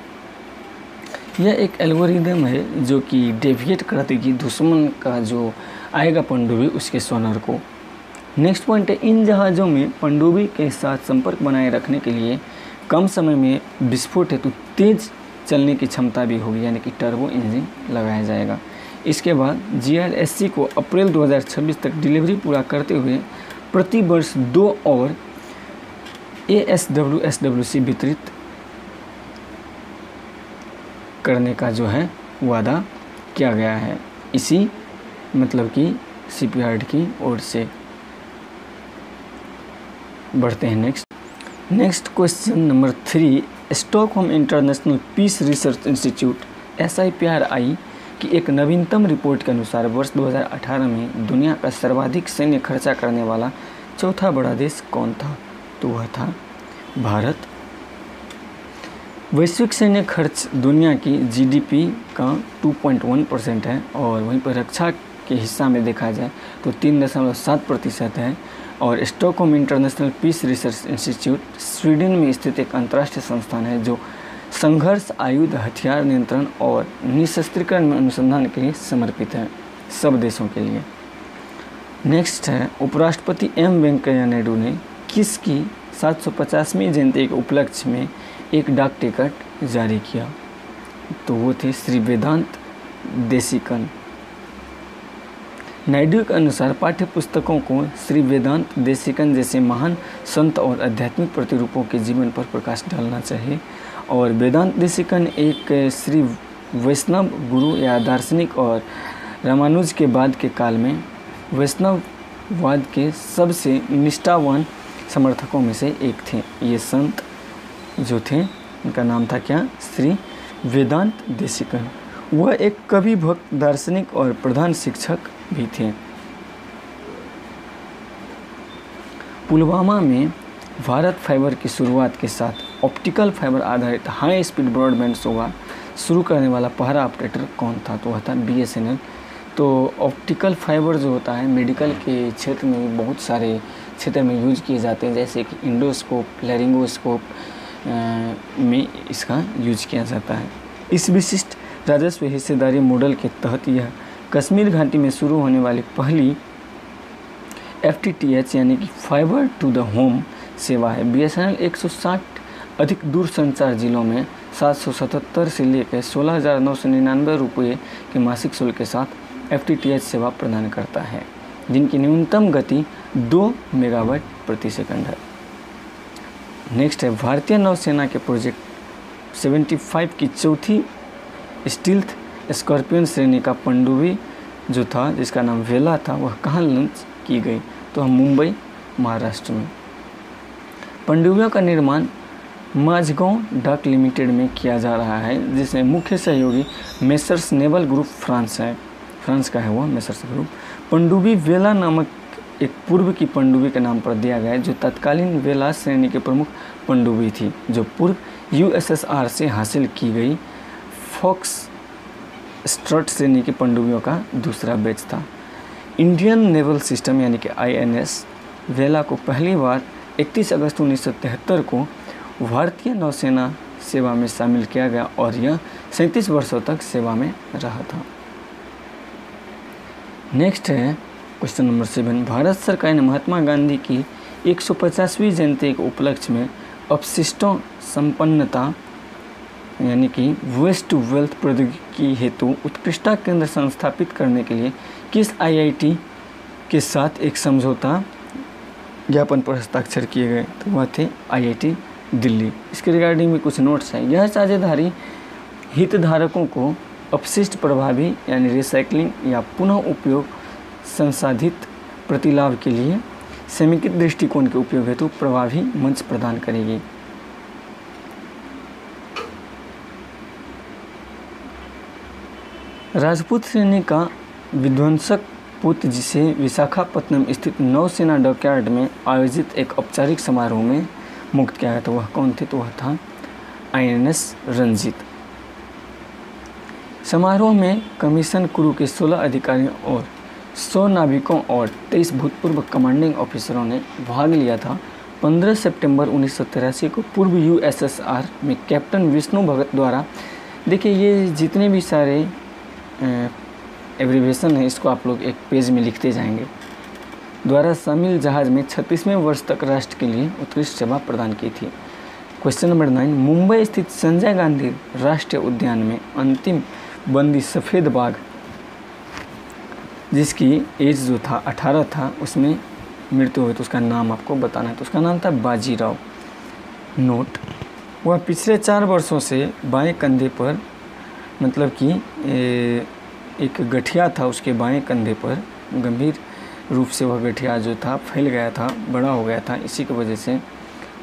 यह एक एल्गोरिदम है जो कि डेविएट कर देगी दुश्मन का जो आएगा पनडुब्बी उसके सोनार को। नेक्स्ट पॉइंट है, इन जहाज़ों में पनडुब्बी के साथ संपर्क बनाए रखने के लिए कम समय में विस्फोट हेतु तेज़ चलने की क्षमता भी होगी, यानी कि टर्बो इंजन लगाया जाएगा। इसके बाद जी को अप्रैल 2026 तक डिलीवरी पूरा करते हुए प्रति वर्ष दो और A S S W C वितरित करने का जो है वादा किया गया है। इसी मतलब कि सीपीआर की ओर से। बढ़ते हैं next next question number three Stockholm international peace research institute S I की एक नवीनतम रिपोर्ट के अनुसार वर्ष 2018 में दुनिया का सर्वाधिक सैन्य खर्चा करने वाला चौथा बड़ा देश कौन था? तो वह था भारत। वैश्विक सैन्य खर्च दुनिया की जीडीपी का 2.1 परसेंट है और वहीं पर रक्षा के हिस्सा में देखा जाए तो तीन दशमलव सात प्रतिशत है और Stockholm international peace research institute Sweden में स्थित एक अंतर्राष्ट्रीय संस्थान है जो संघर्ष आयुध हथियार नियंत्रण और निशस्त्रीकरण में अनुसंधान के लिए समर्पित है सब देशों के लिए। नेक्स्ट है, उपराष्ट्रपति एम वेंकैया नायडू ने किसकी 750वीं जयंती के उपलक्ष्य में एक डाक टिकट जारी किया। तो वो थे श्री वेदांत देसिकन। नायडू के अनुसार पाठ्य पुस्तकों को श्री वेदांत देशिकन जैसे महान संत और आध्यात्मिक प्रतिरूपों के जीवन पर प्रकाश डालना चाहिए। और वेदांत देशिकन एक श्री वैष्णव गुरु या दार्शनिक और रामानुज के बाद के काल में वैष्णववाद के सबसे निष्ठावान समर्थकों में से एक थे। ये संत जो थे, उनका नाम था क्या? श्री वेदांत देशिकन वह एक कवि भक्त, दार्शनिक और प्रधान शिक्षक भी थे। पुलवामा में भारत फाइबर की शुरुआत के साथ ऑप्टिकल फाइबर आधारित हाई स्पीड ब्रॉडबैंड सेवा शुरू करने वाला पहला ऑपरेटर कौन था? तो वह था बीएसएनएल। तो ऑप्टिकल फाइबर जो होता है, मेडिकल के क्षेत्र में बहुत सारे क्षेत्र में यूज़ किए जाते हैं, जैसे कि इंडोस्कोप, लैरिंगोस्कोप में इसका यूज़ किया जाता है। इस विशिष्ट राजस्व हिस्सेदारी मॉडल के तहत यह कश्मीर घाटी में शुरू होने वाली पहली एफटीटीएच यानी कि फाइबर टू द होम सेवा है। बी एस एन एक अधिक दूर संचार जिलों में 777 से लेकर सोलह हज़ार नौ सौ निन्यानवे रुपये के मासिक शुल्क के साथ एफटीटीएच सेवा प्रदान करता है, जिनकी न्यूनतम गति दो मेगावाट प्रति सेकंड है। नेक्स्ट है, भारतीय नौसेना के प्रोजेक्ट 75 की चौथी स्टील्थ स्कॉर्पियन श्रेणी का पनडुब्बी जो था, जिसका नाम वेला था, वह कहाँ लॉन्च की गई? तो हम मुंबई, महाराष्ट्र में। पनडुब्बियों का निर्माण माझगांव डक लिमिटेड में किया जा रहा है, जिसमें मुख्य सहयोगी मेसर्स नेवल ग्रुप फ्रांस है। फ्रांस का है वह मेसर्स ग्रुप पनडुब्बी वेला नामक एक पूर्व की पनडुब्बी के नाम पर दिया गया जो तत्कालीन वेला श्रेणी की प्रमुख पनडुब्बी थी, जो पूर्व यूएसएसआर से हासिल की गई फॉक्स स्ट्रट श्रेणी की पनडुब्बियों का दूसरा बैच था। इंडियन नेवल सिस्टम यानी कि आईएनएस वेला को पहली बार 31 अगस्त उन्नीस सौ तिहत्तर को भारतीय नौसेना सेवा में शामिल किया गया और यह सैंतीस वर्षों तक सेवा में रहा था। नेक्स्ट है क्वेश्चन नंबर सेवन भारत सरकार ने महात्मा गांधी की 150वीं जयंती के उपलक्ष्य में अपशिष्टों संपन्नता, यानी कि वेस्ट वेल्थ प्रौद्योगिकी हेतु उत्कृष्टता केंद्र संस्थापित करने के लिए किस आईआईटी के साथ एक समझौता ज्ञापन पर हस्ताक्षर किए गए? तो वह थे आईआईटी दिल्ली। इसके रिगार्डिंग में कुछ नोट्स हैं। यह साझेदारी हितधारकों को अपशिष्ट प्रभावी, यानी रिसाइकलिंग या पुनः उपयोग संसाधित प्रतिलाभ के लिए समेकित दृष्टिकोण के उपयोग हेतु प्रभावी मंच प्रदान करेगी। राजपूत श्रेणी का विध्वंसक पुत्र, जिसे विशाखापट्टनम स्थित नौसेना डॉकयार्ड में आयोजित एक औपचारिक समारोह में मुक्त किया गया था, वह कौन थे? तो वह था आईएनएस रंजीत। समारोह में कमीशन क्रू के 16 अधिकारियों और 100 नाविकों और 23 भूतपूर्व कमांडिंग ऑफिसरों ने भाग लिया था। 15 सितंबर उन्नीस को पूर्व यूएसएसआर में कैप्टन विष्णु भगत द्वारा, देखिए ये जितने भी सारे एब्रीवेशन है, इसको आप लोग एक पेज में लिखते जाएँगे। द्वारा शामिल जहाज़ में छत्तीसवें वर्ष तक राष्ट्र के लिए उत्कृष्ट सेवा प्रदान की थी। क्वेश्चन नंबर नाइन मुंबई स्थित संजय गांधी राष्ट्रीय उद्यान में अंतिम बंदी सफ़ेद बाघ जिसकी एज जो था 18 था, उसमें मृत्यु हुई तो उसका नाम आपको बताना है। तो उसका नाम था बाजीराव। नोट वह पिछले चार वर्षों से बाएँ कंधे पर मतलब कि एक गठिया था, उसके बाएँ कंधे पर, गंभीर रूप से वह गठिया जो था, फैल गया था, बड़ा हो गया था, इसी की वजह से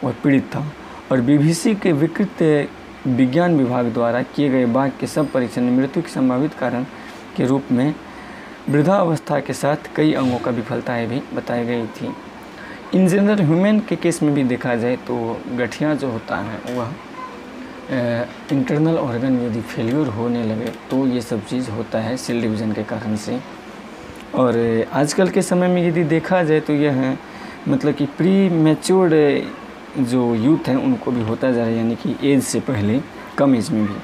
वह पीड़ित था। और बीबीसी के विकृत विज्ञान विभाग द्वारा किए गए बाघ के सब परीक्षण में मृत्यु के संभावित कारण के रूप में वृद्धावस्था के साथ कई अंगों का विफलताएँ भी बताई गई थी। इन जनरल ह्यूमन के केस में भी देखा जाए तो गठिया जो होता है, वह इंटरनल ऑर्गन यदि फेल्यूर होने लगे तो ये सब चीज़ होता है सेल डिवीज़न के कारण से। और आजकल के समय में यदि देखा जाए तो यह है मतलब कि प्री मैच्योर्ड जो यूथ हैं, उनको भी होता जा रहा है, यानी कि एज से पहले कम एज में भी।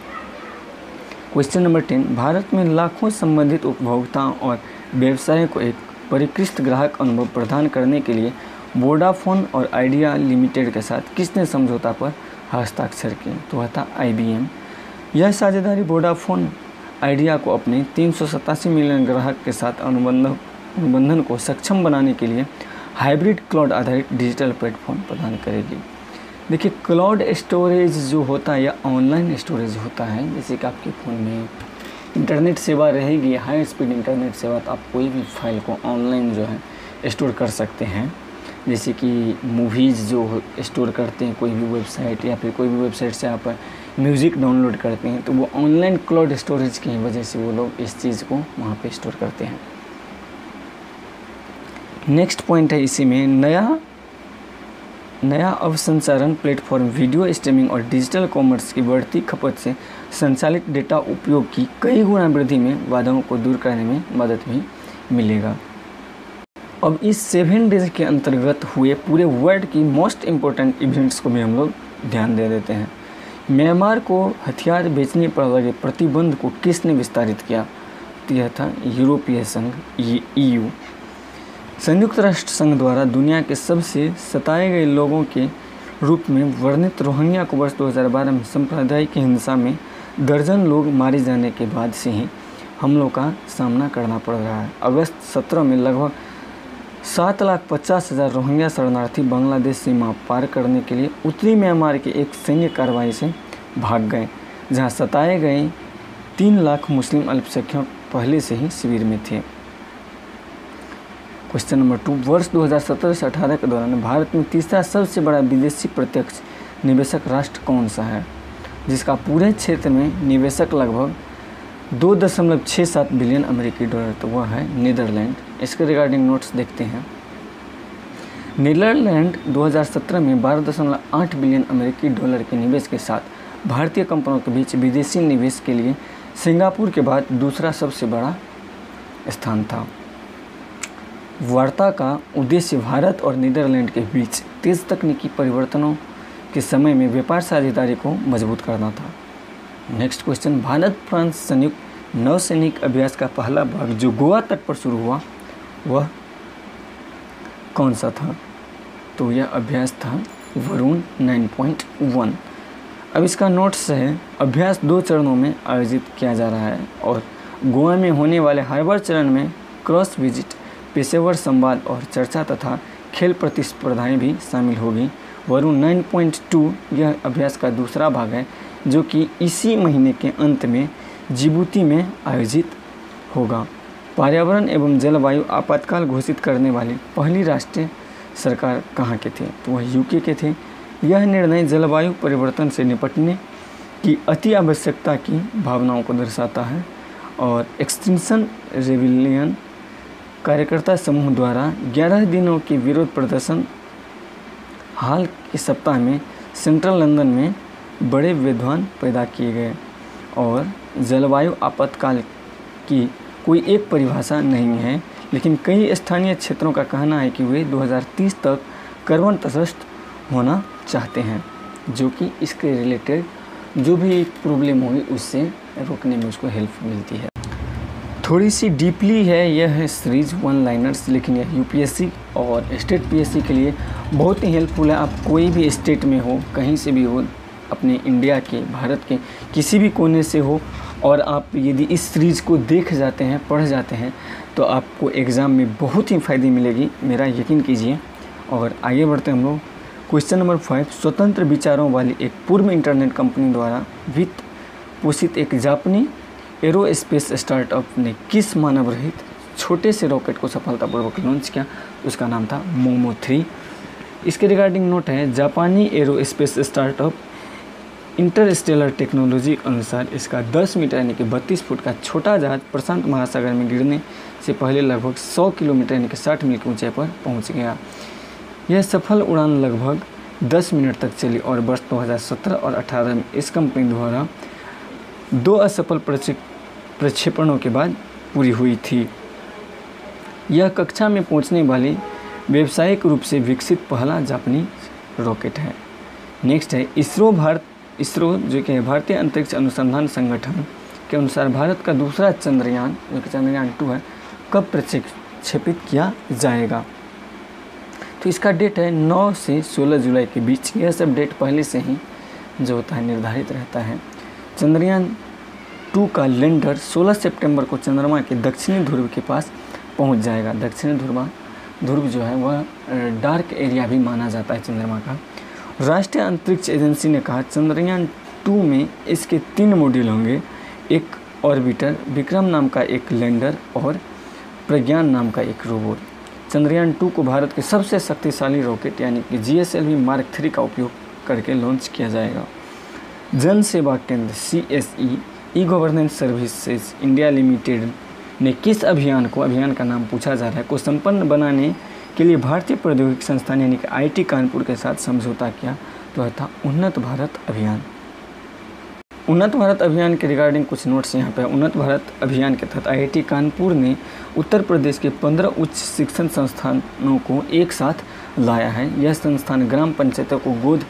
क्वेश्चन नंबर टेन भारत में लाखों संबंधित उपभोक्ताओं और व्यवसायों को एक परिकृष्ट ग्राहक अनुभव प्रदान करने के लिए वोडाफोन और आइडिया लिमिटेड के साथ किसने समझौता पर हस्ताक्षर किए? तो वह था आई यह साझेदारी वोडाफोन आइडिया को अपने तीन सौ सतासी मिलियन ग्राहक के साथ अनुबंध, अनुबंधन को सक्षम बनाने के लिए हाइब्रिड क्लाउड आधारित डिजिटल प्लेटफॉर्म प्रदान करेगी। देखिए क्लाउड स्टोरेज जो होता है या ऑनलाइन स्टोरेज होता है, जैसे कि आपके फ़ोन में इंटरनेट सेवा रहेगी हाई स्पीड इंटरनेट सेवा तो आप कोई भी फ़ाइल को ऑनलाइन जो है स्टोर कर सकते हैं। जैसे कि मूवीज़ जो स्टोर करते हैं, कोई भी वेबसाइट या फिर कोई भी वेबसाइट से आप म्यूज़िक डाउनलोड करते हैं तो वो ऑनलाइन क्लाउड स्टोरेज की वजह से वो लोग इस चीज़ को वहाँ पे स्टोर करते हैं। नेक्स्ट पॉइंट है इसी में, नया नया अवसंसारण प्लेटफॉर्म वीडियो स्ट्रीमिंग और डिजिटल कॉमर्स की बढ़ती खपत से संचालित डेटा उपयोग की कई गुना वृद्धि में बाधाओं को दूर करने में मदद भी मिलेगा। अब इस सेवन डेज़ के अंतर्गत हुए पूरे वर्ल्ड की मोस्ट इम्पोर्टेंट इवेंट्स को भी हम लोग ध्यान दे देते हैं। म्यांमार को हथियार बेचने पर लगे प्रतिबंध को किसने विस्तारित किया? तो यह था यूरोपीय संघ ईयू। संयुक्त राष्ट्र संघ द्वारा दुनिया के सबसे सताए गए लोगों के रूप में वर्णित रोहिंग्या को वर्ष 2012 में सांप्रदायिक हिंसा में दर्जन लोग मारे जाने के बाद से ही हमलों का सामना करना पड़ रहा है। अगस्त 17 में लगभग सात लाख पचास हज़ार रोहिंग्या शरणार्थी बांग्लादेश सीमा पार करने के लिए उत्तरी म्यांमार के एक सैन्य कार्रवाई से भाग गए, जहाँ सताए गए तीन लाख मुस्लिम अल्पसंख्यक पहले से ही शिविर में थे। क्वेश्चन नंबर टू, वर्ष 2017 से 18 के दौरान भारत में तीसरा सबसे बड़ा विदेशी प्रत्यक्ष निवेशक राष्ट्र कौन सा है? जिसका पूरे क्षेत्र में निवेशक लगभग दो दशमलव छः सात बिलियन अमेरिकी डॉलर तो वह है नीदरलैंड। इसके रिगार्डिंग नोट्स देखते हैं। नीदरलैंड 2017 में बारह दशमलव आठ बिलियन अमेरिकी डॉलर के निवेश के साथ भारतीय कंपनियों के बीच विदेशी निवेश के लिए सिंगापुर के बाद दूसरा सबसे बड़ा स्थान था। वार्ता का उद्देश्य भारत और नीदरलैंड के बीच तेज तकनीकी परिवर्तनों के समय में व्यापार साझेदारी को मज़बूत करना था। नेक्स्ट क्वेश्चन, भारत फ्रांस संयुक्त नौसैनिक अभ्यास का पहला भाग जो गोवा तट पर शुरू हुआ, वह कौन सा था? तो यह अभ्यास था वरुण 9.1 अब इसका नोट्स है, अभ्यास दो चरणों में आयोजित किया जा रहा है और गोवा में होने वाले हर बार चरण में क्रॉस विज़िट पेशेवर संवाद और चर्चा तथा खेल प्रतिस्पर्धाएँ भी शामिल होगी। वरुण 9.2 यह अभ्यास का दूसरा भाग है, जो कि इसी महीने के अंत में जिबूती में आयोजित होगा। पर्यावरण एवं जलवायु आपातकाल घोषित करने वाली पहली राष्ट्रीय सरकार कहाँ के थे? तो वह यूके के थे। यह निर्णय जलवायु परिवर्तन से निपटने की अति आवश्यकता की भावनाओं को दर्शाता है और एक्सटेंशन रेविलियन कार्यकर्ता समूह द्वारा 11 दिनों के विरोध प्रदर्शन हाल के सप्ताह में सेंट्रल लंदन में बड़े विद्वान पैदा किए गए और जलवायु आपातकाल की कोई एक परिभाषा नहीं है, लेकिन कई स्थानीय क्षेत्रों का कहना है कि वे 2030 तक कार्बन तटस्थ होना चाहते हैं, जो कि इसके रिलेटेड जो भी प्रॉब्लम होगी, उससे रोकने में उसको हेल्प मिलती है। थोड़ी सी डीपली है यह है सीरीज़ वन लाइनर्स लेकिन यह यूपीएससी और स्टेट पीएससी के लिए बहुत ही हेल्पफुल है। आप कोई भी स्टेट में हो, कहीं से भी हो, अपने इंडिया के, भारत के, किसी भी कोने से हो, और आप यदि इस सीरीज़ को देख जाते हैं, पढ़ जाते हैं तो आपको एग्ज़ाम में बहुत ही फ़ायदे मिलेगी, मेरा यकीन कीजिए। और आगे बढ़ते हम लोग। क्वेश्चन नंबर फाइव, स्वतंत्र विचारों वाली एक पूर्व इंटरनेट कंपनी द्वारा वित्त पोषित एक जापानी एरोस्पेस स्टार्टअप ने किस मानव रहित छोटे से रॉकेट को सफलतापूर्वक लॉन्च किया, उसका नाम था मोमो थ्री। इसके रिगार्डिंग नोट है, जापानी एरोस्पेस स्टार्टअप इंटरस्टेलर टेक्नोलॉजी के अनुसार इसका 10 मीटर यानी कि 32 फुट का छोटा जहाज़ प्रशांत महासागर में गिरने से पहले लगभग 100 किलोमीटर यानी कि 60 मील की ऊंचाई पर पहुँच गया। यह सफल उड़ान लगभग 10 मिनट तक चली और वर्ष 2017 और 18 में इस कंपनी द्वारा दो असफल प्रक्षेपणों के बाद पूरी हुई थी। यह कक्षा में पहुँचने वाली व्यावसायिक रूप से विकसित पहला जापानी रॉकेट है। नेक्स्ट है, इसरो भारत, इसरो, जो कि भारतीय अंतरिक्ष अनुसंधान संगठन के अनुसार भारत का दूसरा चंद्रयान, जो कि चंद्रयान टू है, कब प्रक्षेपित किया जाएगा? तो इसका डेट है 9 से 16 जुलाई के बीच। यह सब डेट पहले से ही जो होता है, निर्धारित रहता है। चंद्रयान टू का लैंडर 16 सितंबर को चंद्रमा के दक्षिणी ध्रुव के पास पहुँच जाएगा। दक्षिणी ध्रुव ध्रुव जो है वह डार्क एरिया भी माना जाता है चंद्रमा का। राष्ट्रीय अंतरिक्ष एजेंसी ने कहा, चंद्रयान टू में इसके तीन मॉड्यूल होंगे। एक ऑर्बिटर विक्रम नाम का एक लैंडर और प्रज्ञान नाम का एक रोबोट चंद्रयान टू को भारत के सबसे शक्तिशाली रॉकेट यानी कि जी एस मार्क थ्री का उपयोग करके लॉन्च किया जाएगा। Jan Seva Kendra C S E e governance services India limited ने किस अभियान को, अभियान का नाम पूछा जा रहा है, को संपन्न बनाने के लिए भारतीय प्रौद्योगिकी संस्थान यानी कि आईटी कानपुर के साथ समझौता किया तो था उन्नत भारत अभियान। उन्नत भारत अभियान के रिगार्डिंग कुछ नोट्स यहाँ पे उन्नत भारत अभियान के तहत आईआईटी कानपुर ने उत्तर प्रदेश के पंद्रह उच्च शिक्षण संस्थानों को एक साथ लाया है। यह संस्थान ग्राम पंचायतों को गोद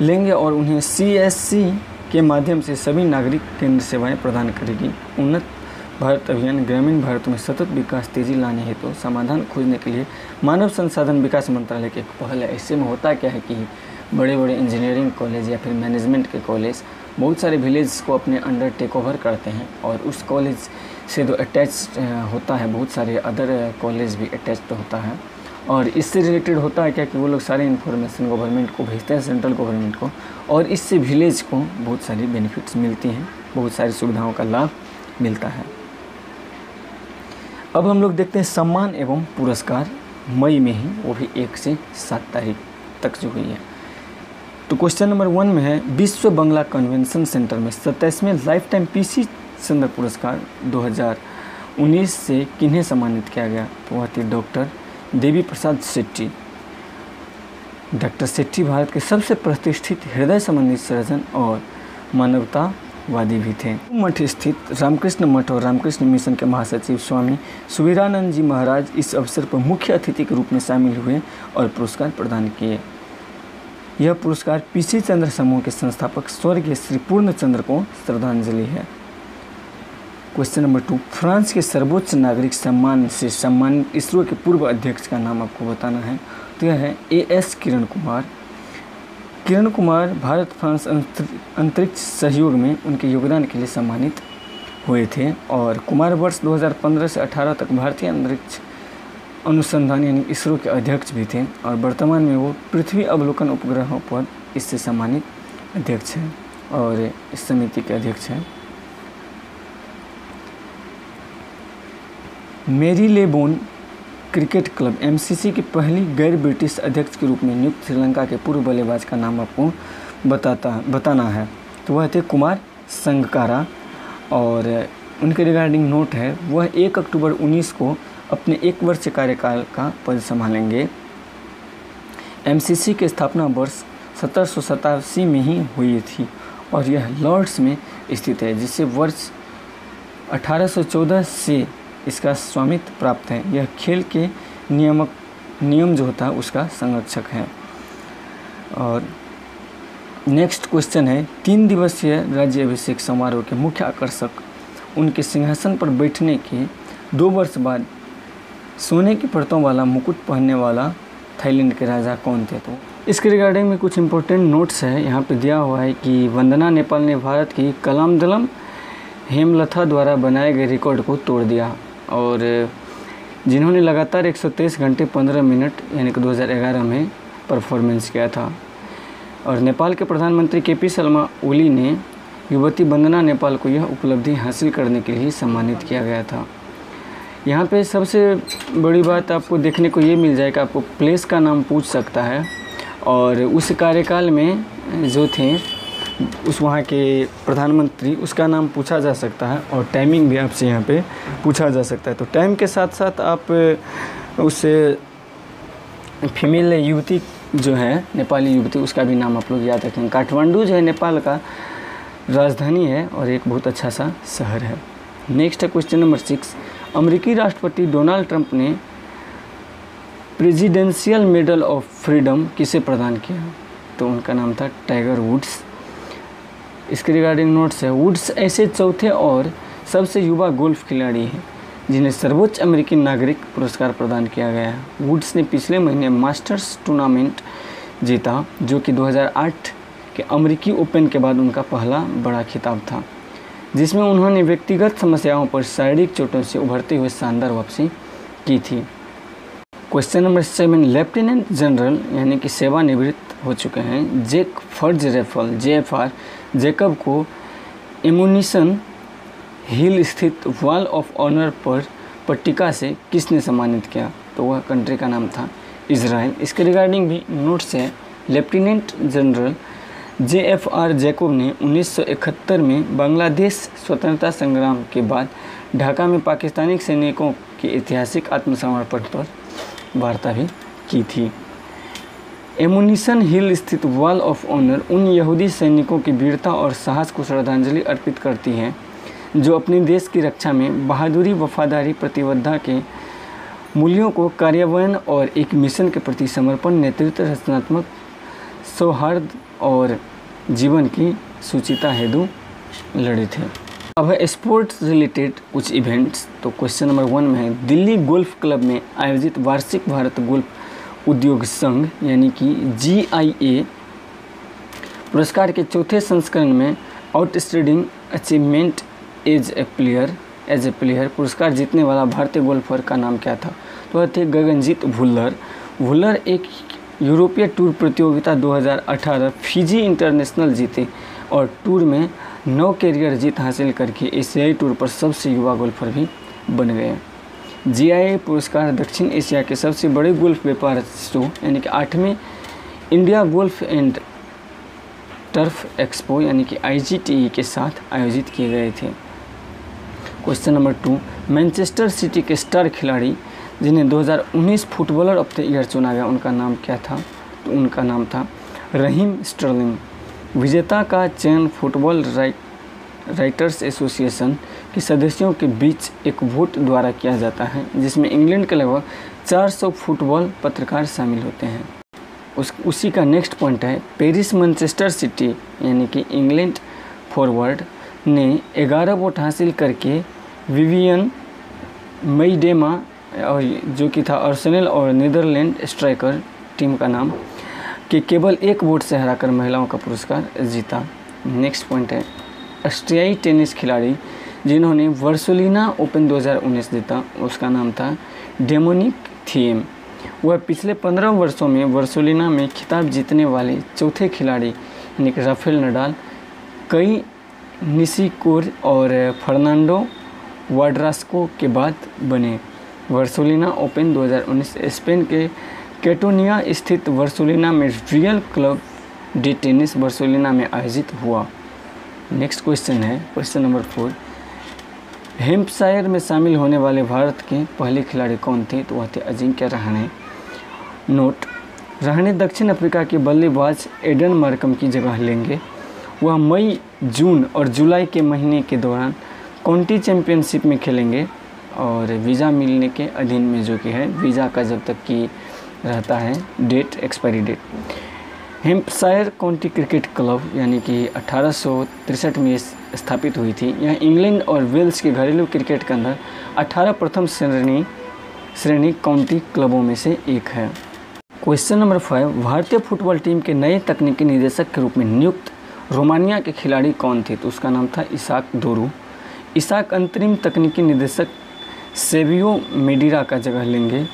लेंगे और उन्हें सीएससी के माध्यम से सभी नागरिक केंद्र सेवाएँ प्रदान करेगी। उन्नत भारत अभियान ग्रामीण भारत में सतत विकास तेज़ी लाने हेतु तो समाधान खोजने के लिए मानव संसाधन विकास मंत्रालय की एक पहल है। ऐसे में होता क्या है कि बड़े बड़े इंजीनियरिंग कॉलेज या फिर मैनेजमेंट के कॉलेज बहुत सारे विलेज को अपने अंडर टेक ओवर करते हैं और उस कॉलेज से जो अटैच होता है, बहुत सारे अदर कॉलेज भी अटैच होता है। और इससे रिलेटेड होता है क्या कि वो लोग सारे इन्फॉर्मेशन गवर्नमेंट को भेजते हैं सेंट्रल गवर्नमेंट को। और इससे विलेज को बहुत सारी बेनिफिट्स मिलती हैं, बहुत सारी सुविधाओं का लाभ मिलता है। अब हम लोग देखते हैं सम्मान एवं पुरस्कार मई में ही, वो भी एक से सात तारीख तक जो हुई है। तो क्वेश्चन नंबर वन में है, विश्व बंगला कन्वेंशन सेंटर में सत्ताईसवें लाइफ टाइम पीसी चंद्र पुरस्कार 2019 से किन्हें सम्मानित किया गया? तो वह थी डॉक्टर देवी प्रसाद सेट्टी डॉक्टर सेट्टी भारत के सबसे प्रतिष्ठित हृदय संबंधी सर्जन और मानवता वादी भी थे। मठ स्थित रामकृष्ण मठ और रामकृष्ण मिशन के महासचिव स्वामी सुवीरानंद जी महाराज इस अवसर पर मुख्य अतिथि के रूप में शामिल हुए और पुरस्कार प्रदान किए। यह पुरस्कार पीसी चंद्र समूह के संस्थापक स्वर्गीय श्री पूर्ण चंद्र को श्रद्धांजलि है। क्वेश्चन नंबर टू फ्रांस के सर्वोच्च नागरिक सम्मान से सम्मानित इसरो के पूर्व अध्यक्ष का नाम आपको बताना है। तो यह है A S Kiran Kumar. Kiran Kumar Bharat France अंतरिक्ष सहयोग में उनके योगदान के लिए सम्मानित हुए थे और कुमार वर्ष 2015 से 18 तक भारतीय अंतरिक्ष अनुसंधान यानी इसरो के अध्यक्ष भी थे और वर्तमान में वो पृथ्वी अवलोकन उपग्रहों पर इससे सम्मानित अध्यक्ष हैं और इस समिति के अध्यक्ष हैं। मेरी लेबोन क्रिकेट क्लब एमसीसी की पहली गैर ब्रिटिश अध्यक्ष के रूप में नियुक्त श्रीलंका के पूर्व बल्लेबाज का नाम आपको बताता, बताना है। तो वह थे कुमार संगकारा और उनके रिगार्डिंग नोट है, वह एक अक्टूबर 19 को अपने एक वर्ष कार्यकाल का पद संभालेंगे। एमसीसी की स्थापना वर्ष सत्तर में ही हुई थी और यह लॉर्ड्स में स्थित है, जिसे वर्ष 1814 से इसका स्वामित्व प्राप्त है। यह खेल के नियमक, नियम जो होता है, उसका संरक्षक है। और नेक्स्ट क्वेश्चन है, तीन दिवसीय राज्य अभिषेक समारोह के मुख्य आकर्षक, उनके सिंहासन पर बैठने के दो वर्ष बाद सोने की परतों वाला मुकुट पहनने वाला थाईलैंड के राजा कौन थे तो? इसके रिगार्डिंग में कुछ इंपॉर्टेंट नोट्स है। यहाँ पे दिया हुआ है कि वंदना नेपाल ने भारत की कलाम दलम हेमलथा द्वारा बनाए गए रिकॉर्ड को तोड़ दिया। और जिन्होंने लगातार 123 घंटे 15 मिनट, यानी कि 2011 में परफॉर्मेंस किया था। और नेपाल के प्रधानमंत्री के पी शर्मा ओली ने युवती वंदना नेपाल को यह उपलब्धि हासिल करने के लिए सम्मानित किया गया था। यहाँ पे सबसे बड़ी बात आपको देखने को ये मिल जाएगा आपको प्लेस का नाम पूछ सकता है। और उस कार्यकाल में जो थे उस वहाँ के प्रधानमंत्री, उसका नाम पूछा जा सकता है और टाइमिंग भी आपसे यहाँ पे पूछा जा सकता है। तो टाइम के साथ साथ आप, उस फीमेल युवती जो है, नेपाली युवती, उसका भी नाम आप लोग याद रखें। काठमांडू जो है, नेपाल का राजधानी है और एक बहुत अच्छा सा शहर है। नेक्स्ट है क्वेश्चन नंबर सिक्स अमेरिकी राष्ट्रपति डोनाल्ड ट्रंप ने प्रेसिडेंशियल मेडल ऑफ़ फ्रीडम किसे प्रदान किया? तो उनका नाम था टाइगर वुड्स इसके रिगार्डिंग नोट्स है। वुड्स ऐसे चौथे और सबसे युवा गोल्फ खिलाड़ी हैं, जिन्हें सर्वोच्च अमेरिकी नागरिक पुरस्कार प्रदान किया गया है। वुड्स ने पिछले महीने मास्टर्स टूर्नामेंट जीता, जो कि 2008 के अमेरिकी ओपन के बाद उनका पहला बड़ा खिताब था, जिसमें उन्होंने व्यक्तिगत समस्याओं पर शारीरिक चोटों से उभरते हुए शानदार वापसी की थी। Question number seven lieutenant general यानी कि सेवानिवृत्त हो चुके हैं Jake Farj Rafael J F R Jacob को एमुनिशन हिल स्थित वॉल ऑफ़ ऑनर पर पट्टिका से किसने सम्मानित किया? तो वह कंट्री का नाम था इसराइल इसके रिगार्डिंग भी नोट्स है। Lieutenant general J F R Jacob ने 1971 में बांग्लादेश स्वतंत्रता संग्राम के बाद ढाका में पाकिस्तानी सैनिकों के ऐतिहासिक आत्मसमर्पण पर वार्ता भी की थी। एमुनिशन हिल स्थित वॉल ऑफ़ ऑनर उन यहूदी सैनिकों की वीरता और साहस को श्रद्धांजलि अर्पित करती है, जो अपने देश की रक्षा में बहादुरी, वफादारी, प्रतिबद्धता के मूल्यों को कार्यान्वयन और एक मिशन के प्रति समर्पण, नेतृत्व, रचनात्मक सौहार्द और जीवन की सूचिता हेतु लड़े थे। अब है स्पोर्ट्स रिलेटेड कुछ इवेंट्स तो क्वेश्चन नंबर वन में है, दिल्ली गोल्फ क्लब में आयोजित वार्षिक भारत गोल्फ उद्योग संघ, यानी कि GIA पुरस्कार के चौथे संस्करण में outstanding achievement as a player, as a player पुरस्कार जीतने वाला भारतीय गोल्फर का नाम क्या था? तो वह थे गगनजीत भुल्लर। भुल्लर एक यूरोपीय टूर प्रतियोगिता 2018 फिजी इंटरनेशनल जीते और टूर में नौ कैरियर जीत हासिल करके एशियाई टूर पर सबसे युवा गोल्फर भी बन गए। जी पुरस्कार दक्षिण एशिया के सबसे बड़े गोल्फ व्यापार शो यानी कि आठवें India golf and turf expo, यानी कि आई के साथ आयोजित किए गए थे। Question number two, Manchester City के स्टार खिलाड़ी, जिन्हें 2019 फुटबॉलर ऑफ़ द ईयर चुना गया, उनका नाम क्या था? तो उनका नाम था रहीम स्टर्लिंग। विजेता का चयन फुटबॉल राइट, राइटर्स एसोसिएशन के सदस्यों के बीच एक वोट द्वारा किया जाता है, जिसमें इंग्लैंड के लगभग 400 फुटबॉल पत्रकार शामिल होते हैं। उस, उसी का नेक्स्ट पॉइंट है पेरिस मैनचेस्टर सिटी यानी कि इंग्लैंड फॉरवर्ड ने 11 वोट हासिल करके विवियन मईडेमा और जो कि था अर्सेनल और नीदरलैंड स्ट्राइकर टीम का नाम, कि केवल एक वोट से हराकर महिलाओं का पुरस्कार जीता। नेक्स्ट पॉइंट है ऑस्ट्रियाई टेनिस खिलाड़ी जिन्होंने वर्सोलिना ओपन 2019 जीता, उसका नाम था डेमोनिक थीम। वह पिछले पंद्रह वर्षों में वर्सोलिना में खिताब जीतने वाले चौथे खिलाड़ी यानी राफेल नडाल, कई निशिकोर और फर्नांडो वाड्रास्को के बाद बने। वर्सोलिना ओपन 2019 स्पेन के कैटोनिया स्थित वर्सोलिना में Real Club de Tenis Barcelona में आयोजित हुआ। नेक्स्ट क्वेश्चन है, क्वेश्चन नंबर फोर। हेम्पशायर में शामिल होने वाले भारत के पहले खिलाड़ी कौन थे? तो वह थे अजिंक्य रहाणे। नोट रहाणे दक्षिण अफ्रीका के बल्लेबाज एडन मार्कम की जगह लेंगे। वह मई, जून और जुलाई के महीने के दौरान काउंटी चैम्पियनशिप में खेलेंगे और वीज़ा मिलने के अधीन में जो कि है, वीज़ा का जब तक की रहता है date expiry date Hampshire county cricket club, यानी कि अठारह में स्थापित हुई थी। यह इंग्लैंड और वेल्स के घरेलू क्रिकेट के अंदर 18 प्रथम श्रेणी श्रेणी काउंटी क्लबों में से एक है। क्वेश्चन नंबर फाइव, भारतीय फुटबॉल टीम के नए तकनीकी निदेशक के रूप में नियुक्त रोमानिया के खिलाड़ी कौन थे? तो उसका नाम था इसाक दोरू। इसाक अंतरिम तकनीकी निदेशक सेवियो मेडिरा का जगह लेंगे।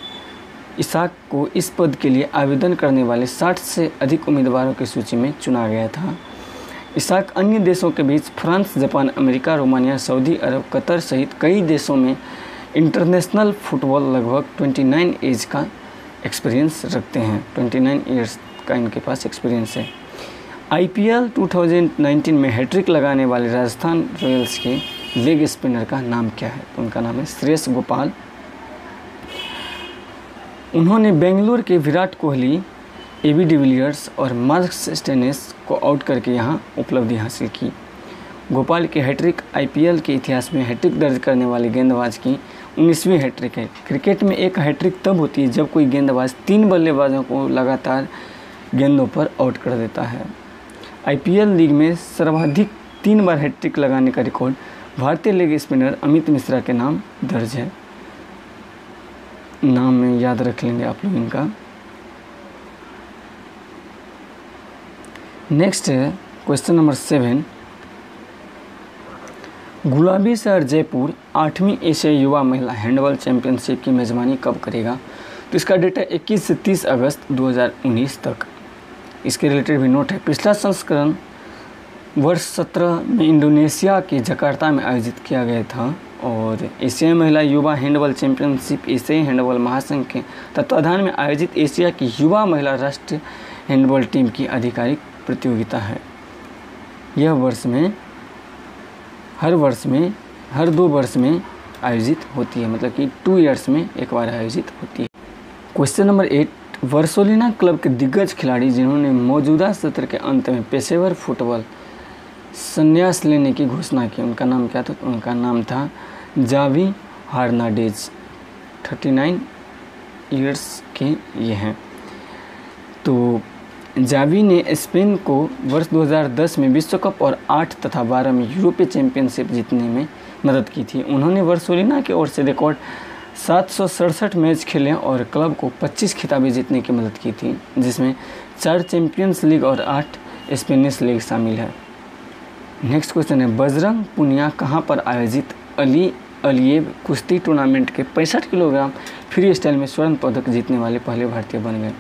इसाक को इस पद के लिए आवेदन करने वाले 60 से अधिक उम्मीदवारों की सूची में चुना गया था। इसाक अन्य देशों के बीच फ्रांस, जापान, अमेरिका, रोमानिया, सऊदी अरब, कतर सहित कई देशों में इंटरनेशनल फुटबॉल लगभग 29 एज का एक्सपीरियंस रखते हैं। 29 ईयर्स का इनके पास एक्सपीरियंस है। आईपीएल 2019 में हैट्रिक लगाने वाले राजस्थान रॉयल्स के लेग स्पिनर का नाम क्या है? उनका नाम है श्रेयस गोपाल। उन्होंने बेंगलोर के Virat Kohli A B de Villiers और मार्क्स स्टेनिस को आउट करके यहाँ उपलब्धि हासिल की। गोपाल के हैट्रिक आईपीएल के इतिहास में हैट्रिक दर्ज करने वाले गेंदबाज की उन्नीसवीं हैट्रिक है। क्रिकेट में एक हैट्रिक तब होती है जब कोई गेंदबाज तीन बल्लेबाजों को लगातार गेंदों पर आउट कर देता है। आईपीएल लीग में सर्वाधिक तीन बार हैट्रिक लगाने का रिकॉर्ड भारतीय लेग स्पिनर अमित मिश्रा के नाम दर्ज है। नाम में याद रख लेंगे आप लोग इनका। नेक्स्ट है क्वेश्चन नंबर सेवन गुलाबी शहर जयपुर, आठवीं एशियाई युवा महिला हैंडबॉल चैंपियनशिप की मेज़बानी कब करेगा? तो इसका डेटा 21 से 30 अगस्त 2019 तक। इसके रिलेटेड भी नोट है। पिछला संस्करण वर्ष सत्रह में इंडोनेशिया के जकार्ता में आयोजित किया गया था। और एशियाई महिला युवा हैंडबॉल चैंपियनशिप, एशियाई हैंडबॉल महासंघ के तत्वाधान में आयोजित एशिया की युवा महिला राष्ट्रीय हैंडबॉल टीम की आधिकारिक प्रतियोगिता है। यह वर्ष में, हर वर्ष में, हर दो वर्ष में आयोजित होती है मतलब कि टू ईयर्स में एक बार आयोजित होती है। Question number eight Barcelona club के दिग्गज खिलाड़ी जिन्होंने मौजूदा सत्र के अंत में पेशेवर फुटबॉल संन्यास लेने की घोषणा की। उनका नाम क्या था? तो उनका नाम था जावी हार्नाडेज। 39 ईयर्स के ये हैं। तो जावी ने स्पेन को वर्ष 2010 में विश्व कप और 8 तथा 12 में यूरोपीय चैंपियनशिप जीतने में मदद की थी। उन्होंने वर्सोलिना की ओर से रिकॉर्ड सात सौ सड़सठ मैच खेले और क्लब को 25 खिताबें जीतने की मदद की थी, जिसमें चार चैंपियंस लीग और आठ स्पेनिश लीग शामिल है। नेक्स्ट क्वेश्चन है, बजरंग पुनिया कहाँ पर आयोजित अली अलिएब कुश्ती टूर्नामेंट के पैंसठ किलोग्राम फ्री स्टाइल में स्वर्ण पदक जीतने वाले पहले भारतीय बन गए?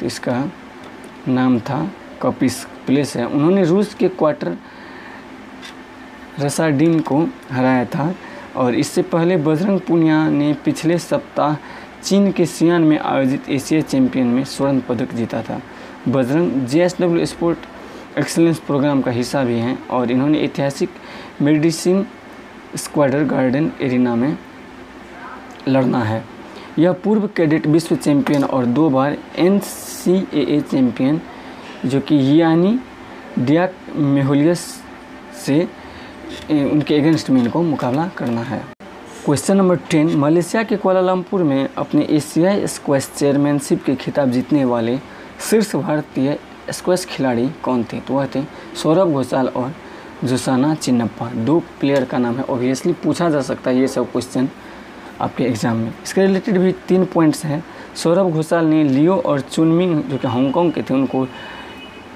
तो इसका नाम था कपिस प्लेस है। उन्होंने रूस के क्वार्टर रसाडीन को हराया था और इससे पहले बजरंग पुनिया ने पिछले सप्ताह चीन के सियान में आयोजित एशिया चैंपियन में स्वर्ण पदक जीता था। Bajrang J S W sport excellence programme का हिस्सा भी हैं और इन्होंने ऐतिहासिक मेडिसिन स्क्वाडर गार्डन एरिना में लड़ना है। यह पूर्व कैडेट विश्व चैंपियन और दो बार एनसीएए चैंपियन, जो कि यानी डियाक मेहोलियस से उनके अगेंस्ट में इनको मुकाबला करना है। क्वेश्चन नंबर टेन मलेशिया के कोलालमपुर में अपने एशियाई स्क्वैश चेयरमैनशिप के खिताब जीतने वाले शीर्ष भारतीय स्क्वैश खिलाड़ी कौन थे? तो वह थे सौरभ घोषाल और जुसाना चिन्नप्पा। दो प्लेयर का नाम है। ऑब्वियसली पूछा जा सकता है ये सब क्वेश्चन आपके एग्ज़ाम में। इसके रिलेटेड भी तीन पॉइंट्स हैं। सौरभ घोषाल ने लियो और चुनमिंग, जो कि हांगकॉन्ग के थे, उनको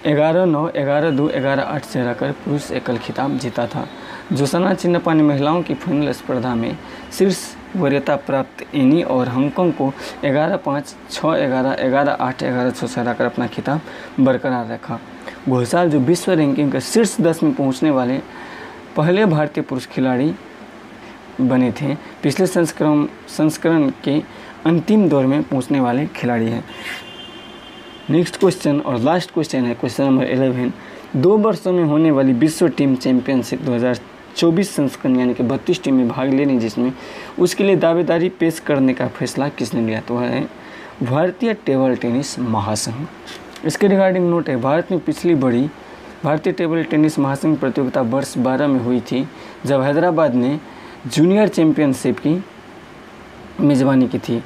ग्यारह नौ, ग्यारह दो, ग्यारह आठ से हराकर पुरुष एकल खिताब जीता था। जोसना चिन्नप्पा ने महिलाओं की फाइनल स्पर्धा में शीर्ष वरीयता प्राप्त एनी और हांगकॉन्ग को ग्यारह पाँच छः ग्यारह ग्यारह आठ ग्यारह छः से हराकर अपना खिताब बरकरार रखा। घोषाल जो विश्व रैंकिंग के शीर्ष दस में पहुँचने वाले पहले भारतीय पुरुष खिलाड़ी बने थे, पिछले संस्करण संस्करण के अंतिम दौर में पहुँचने वाले खिलाड़ी हैं। नेक्स्ट क्वेश्चन और लास्ट क्वेश्चन है क्वेश्चन नंबर इलेवन दो वर्षों में होने वाली विश्व टीम चैंपियनशिप 2024 संस्करण यानी कि बत्तीस टीमें भाग लेनी जिसमें उसके लिए दावेदारी पेश करने का फैसला किसने लिया? तो है भारतीय टेबल टेनिस महासंघ। इसके रिगार्डिंग नोट है, भारत में पिछली बड़ी भारतीय टेबल टेनिस महासंघ प्रतियोगिता वर्ष 12 में हुई थी, जब हैदराबाद ने जूनियर चैंपियनशिप की मेज़बानी की थी।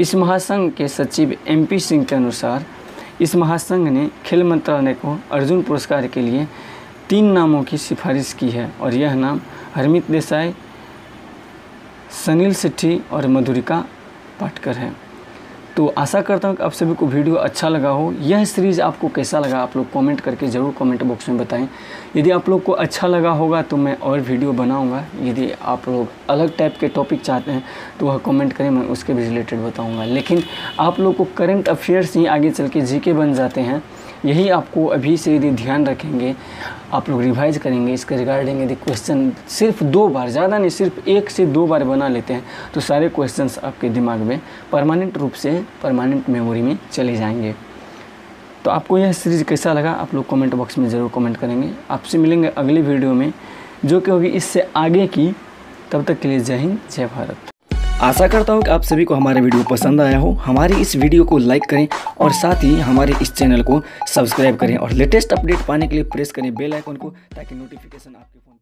इस महासंघ के सचिव एम पी सिंह के अनुसार इस महासंघ ने खेल मंत्रालय को अर्जुन पुरस्कार के लिए तीन नामों की सिफारिश की है और यह नाम हरमित देसाई, सनील सेट्टी और मधुरिका पाटकर है। तो आशा करता हूँ कि आप सभी को वीडियो अच्छा लगा हो। यह सीरीज़ आपको कैसा लगा आप लोग कमेंट करके ज़रूर कमेंट बॉक्स में बताएँ। यदि आप लोग को अच्छा लगा होगा तो मैं और वीडियो बनाऊँगा। यदि आप लोग अलग टाइप के टॉपिक चाहते हैं तो वह कमेंट करें, मैं उसके भी रिलेटेड बताऊँगा। लेकिन आप लोग को करंट अफेयर्स ही आगे चल के जी बन जाते हैं। यही आपको अभी से यदि ध्यान रखेंगे आप लोग रिवाइज करेंगे, इसके रिगार्डिंग यदि क्वेश्चन सिर्फ़ दो बार, ज़्यादा नहीं, सिर्फ़ एक से दो बार बना लेते हैं तो सारे क्वेश्चंस आपके दिमाग में परमानेंट रूप से परमानेंट मेमोरी में चले जाएँगे। तो आपको यह सीरीज़ कैसा लगा, आप लोग कमेंट बॉक्स में ज़रूर कमेंट करेंगे। आपसे मिलेंगे अगले वीडियो में, जो कि होगी इससे आगे की। तब तक के लिए जय हिंद, जय भारत। आशा करता हूँ कि आप सभी को हमारा वीडियो पसंद आया हो। हमारी इस वीडियो को लाइक करें और साथ ही हमारे इस चैनल को सब्सक्राइब करें और लेटेस्ट अपडेट पाने के लिए प्रेस करें बेल आइकन को ताकि नोटिफिकेशन आपके फ़ोन